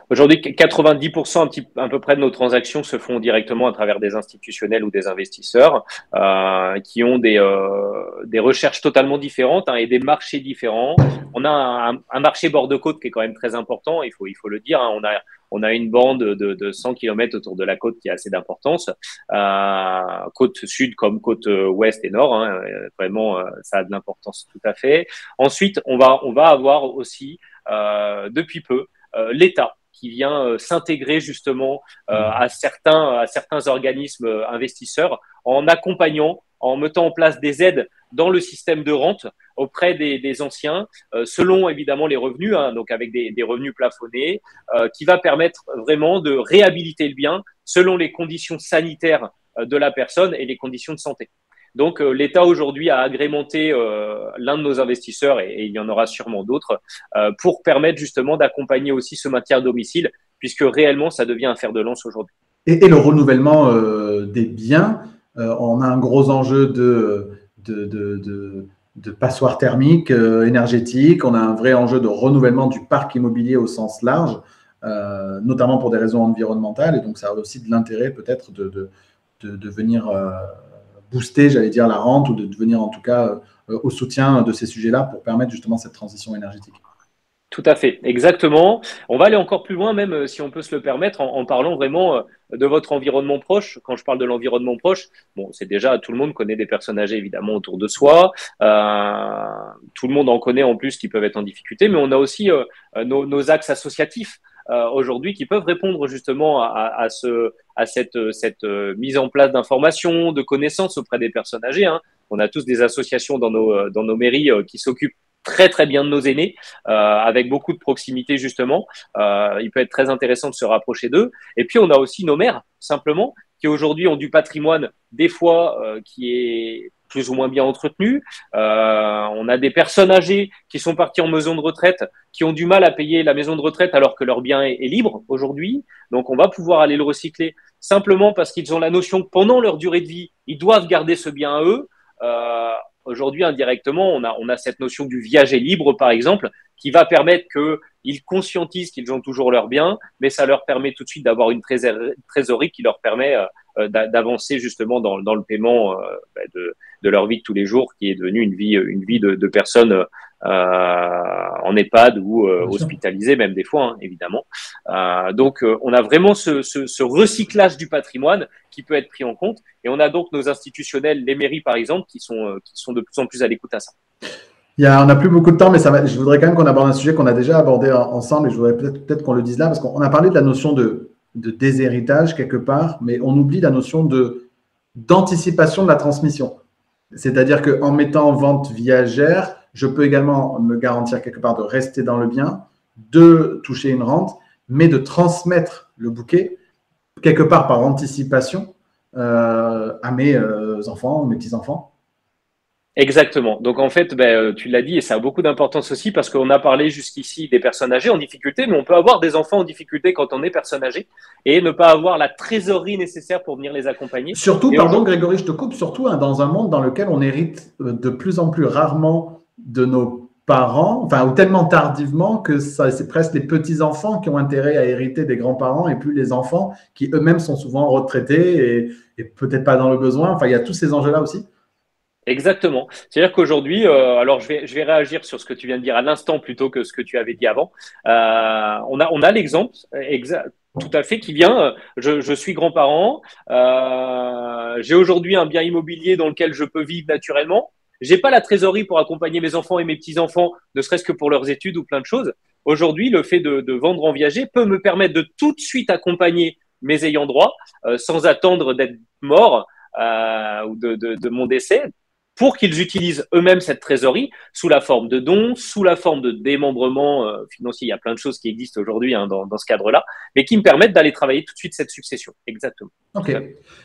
Speaker 2: Aujourd'hui, 90% un petit, à peu près de nos transactions se font directement à travers des institutionnels ou des investisseurs euh, qui ont des, euh, des recherches totalement différentes hein, et des marchés différents. On a un, marché bord de côte qui est quand même très important, il faut, il faut le dire. Hein. On a on a une bande de, de 100 km autour de la côte qui a assez d'importance, euh, côte sud comme côte ouest et nord. Hein, vraiment, euh, ça a de l'importance tout à fait. Ensuite, on va on va avoir aussi euh, depuis peu euh, l'État qui vient euh, s'intégrer justement mmh. à certains à certains organismes investisseurs en accompagnant en mettant en place des aides dans le système de rente auprès des, anciens, euh, selon évidemment les revenus, hein, donc avec des, revenus plafonnés, euh, qui va permettre vraiment de réhabiliter le bien selon les conditions sanitaires euh, de la personne et les conditions de santé. Donc l'État aujourd'hui a agrémenté l'un de nos investisseurs, et, il y en aura sûrement d'autres, pour permettre justement d'accompagner aussi ce maintien à domicile, puisque réellement ça devient un fer de lance aujourd'hui.
Speaker 1: Et, et, le renouvellement des biens, on a un gros enjeu de de, de, passoires thermiques euh, énergétiques. On a un vrai enjeu de renouvellement du parc immobilier au sens large, euh, notamment pour des raisons environnementales. Et donc, ça a aussi de l'intérêt peut-être de, de, venir euh, booster, j'allais dire, la rente ou de venir en tout cas au soutien de ces sujets-là pour permettre justement cette transition énergétique.
Speaker 2: Tout à fait, exactement. On va aller encore plus loin, même euh, si on peut se le permettre, en, parlant vraiment euh, de votre environnement proche. Quand je parle de l'environnement proche, bon, c'est déjà tout le monde connaît des personnes âgées évidemment autour de soi. Euh, tout le monde en connaît en plus qui peuvent être en difficulté, mais on a aussi nos, axes associatifs. aujourd'hui qui peuvent répondre justement à, ce, à cette, mise en place d'informations, de connaissances auprès des personnes âgées. Hein. On a tous des associations dans nos mairies qui s'occupent très très bien de nos aînés, euh, avec beaucoup de proximité justement. Euh, il peut être très intéressant de se rapprocher d'eux. Et puis on a aussi nos mères, simplement, qui aujourd'hui ont du patrimoine des fois euh, qui est plus ou moins bien entretenu. Euh, on a des personnes âgées qui sont parties en maison de retraite, qui ont du mal à payer la maison de retraite alors que leur bien est, est libre aujourd'hui. Donc on va pouvoir aller le recycler simplement parce qu'ils ont la notion que pendant leur durée de vie, ils doivent garder ce bien à eux. Euh, Aujourd'hui, indirectement, on a, cette notion du viager libre, par exemple, qui va permettre qu'ils conscientisent qu'ils ont toujours leur bien, mais ça leur permet tout de suite d'avoir une trésorerie qui leur permet euh, d'avancer justement dans, le paiement de, leur vie de tous les jours, qui est devenue une vie, de, de personnes euh, en EHPAD ou euh, hospitalisé même des fois, hein, évidemment. Euh, donc, on a vraiment ce, ce, ce, recyclage du patrimoine qui peut être pris en compte. Et on a donc nos institutionnels, les mairies par exemple, qui sont, qui sont de plus en plus à l'écoute à ça.
Speaker 1: Il y a, on n'a plus beaucoup de temps, mais ça va, je voudrais quand même qu'on aborde un sujet qu'on a déjà abordé ensemble et je voudrais peut-être peut qu'on le dise là, parce qu'on a parlé de la notion de, de déshéritage quelque part, mais on oublie la notion de d'anticipation de la transmission. C'est-à-dire qu'en mettant en vente viagère, je peux également me garantir quelque part de rester dans le bien, de toucher une rente, mais de transmettre le bouquet quelque part par anticipation euh, à mes euh, enfants, mes petits-enfants.
Speaker 2: Exactement. Donc en fait, ben, euh, tu l'as dit, et ça a beaucoup d'importance aussi parce qu'on a parlé jusqu'ici des personnes âgées en difficulté, mais on peut avoir des enfants en difficulté quand on est personne âgée et ne pas avoir la trésorerie nécessaire pour venir les accompagner.
Speaker 1: Surtout, pardon Grégory, je te coupe, surtout hein, dans un monde dans lequel on hérite de plus en plus rarement de nos parents, enfin, ou tellement tardivement que c'est presque les petits-enfants qui ont intérêt à hériter des grands-parents et plus les enfants qui eux-mêmes sont souvent retraités et, peut-être pas dans le besoin. Enfin, il y a tous ces enjeux-là aussi.
Speaker 2: Exactement. C'est-à-dire qu'aujourd'hui, euh, alors je vais, je vais réagir sur ce que tu viens de dire à l'instant plutôt que ce que tu avais dit avant. Euh, on a, on a l'exemple tout à fait qui vient. Je, je suis grand-parent. Euh, J'ai aujourd'hui un bien immobilier dans lequel je peux vivre naturellement. J'ai pas la trésorerie pour accompagner mes enfants et mes petits-enfants, ne serait-ce que pour leurs études ou plein de choses. Aujourd'hui, le fait de, vendre en viager peut me permettre de tout de suite accompagner mes ayants droit euh, sans attendre d'être mort euh, ou de, mon décès pour qu'ils utilisent eux-mêmes cette trésorerie sous la forme de dons, sous la forme de démembrement euh, financier. Il y a plein de choses qui existent aujourd'hui hein, dans, ce cadre-là, mais qui me permettent d'aller travailler tout de suite cette succession. Exactement.
Speaker 1: Ok,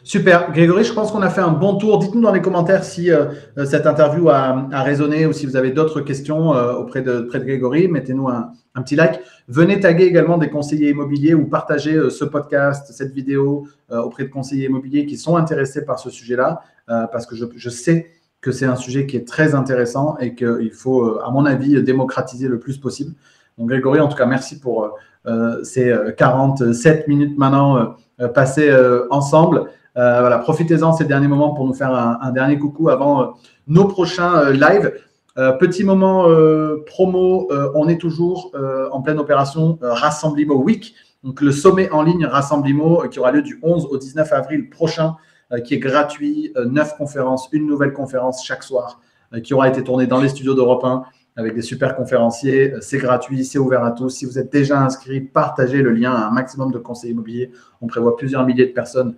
Speaker 1: super. Grégory, je pense qu'on a fait un bon tour. Dites-nous dans les commentaires si euh, cette interview a, a, résonné ou si vous avez d'autres questions euh, auprès, de, auprès de Grégory. Mettez-nous un, petit like. Venez taguer également des conseillers immobiliers ou partager ce podcast, cette vidéo auprès de conseillers immobiliers qui sont intéressés par ce sujet-là, parce que je sais que c'est un sujet qui est très intéressant et qu'il faut, euh, à mon avis, démocratiser le plus possible. Donc, Grégory, en tout cas, merci pour euh, ces 47 euh, minutes maintenant passées ensemble. voilà, profitez-en ces derniers moments pour nous faire un, dernier coucou avant nos prochains lives. petit moment promo, on est toujours en pleine opération Rassemblimo Week, donc le sommet en ligne Rassemblimo qui aura lieu du 11 au 19 avril prochain qui est gratuit, euh, neuf conférences, une nouvelle conférence chaque soir, euh, qui aura été tournée dans les studios d'Europe 1 avec des super conférenciers. C'est gratuit, c'est ouvert à tous. Si vous êtes déjà inscrit, partagez le lien à un maximum de conseillers immobiliers. On prévoit plusieurs milliers de personnes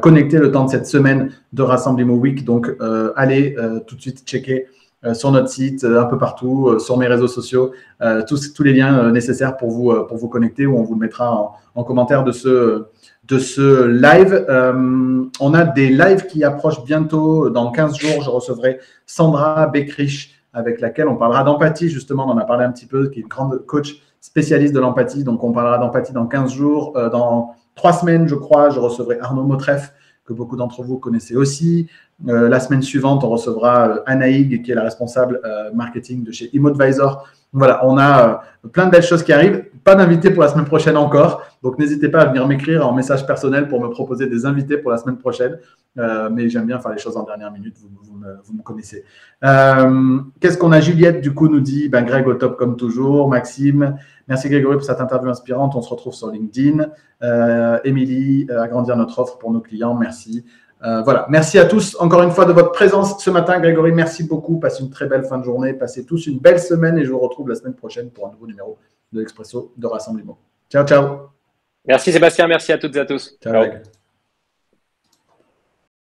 Speaker 1: connectées le temps de cette semaine de Rassemblement Week. Donc, allez tout de suite checker sur notre site, un peu partout, sur mes réseaux sociaux, tous, les liens nécessaires pour vous, pour vous connecter ou on vous le mettra en commentaire de ce, de ce live. Euh, on a des lives qui approchent bientôt. Dans 15 jours, je recevrai Sandra Beckrich, avec laquelle on parlera d'empathie. Justement, on en a parlé un petit peu, qui est une grande coach spécialiste de l'empathie. Donc, on parlera d'empathie dans 15 jours. Euh, dans trois semaines, je crois, je recevrai Arnaud Motreff, que beaucoup d'entre vous connaissez aussi. Euh, la semaine suivante, on recevra Anaïg, qui est la responsable marketing de chez ImmoAdvisor. Voilà, on a plein de belles choses qui arrivent. Pas d'invité pour la semaine prochaine encore. Donc, n'hésitez pas à venir m'écrire en message personnel pour me proposer des invités pour la semaine prochaine. Euh, mais j'aime bien faire les choses en dernière minute, vous, vous, me, connaissez. Euh, Qu'est-ce qu'on a? Juliette, du coup, nous dit ben, Greg au top comme toujours. Maxime, merci Grégory pour cette interview inspirante. On se retrouve sur LinkedIn. Euh, Émilie, euh, agrandir notre offre pour nos clients. Merci. Euh, voilà, merci à tous encore une fois de votre présence ce matin. Grégory, merci beaucoup. Passez une très belle fin de journée. Passez tous une belle semaine et je vous retrouve la semaine prochaine pour un nouveau numéro de l'Expresso de Rassemblement. Ciao, ciao.
Speaker 2: Merci Sébastien, merci à toutes et à tous.
Speaker 1: ciao. ciao.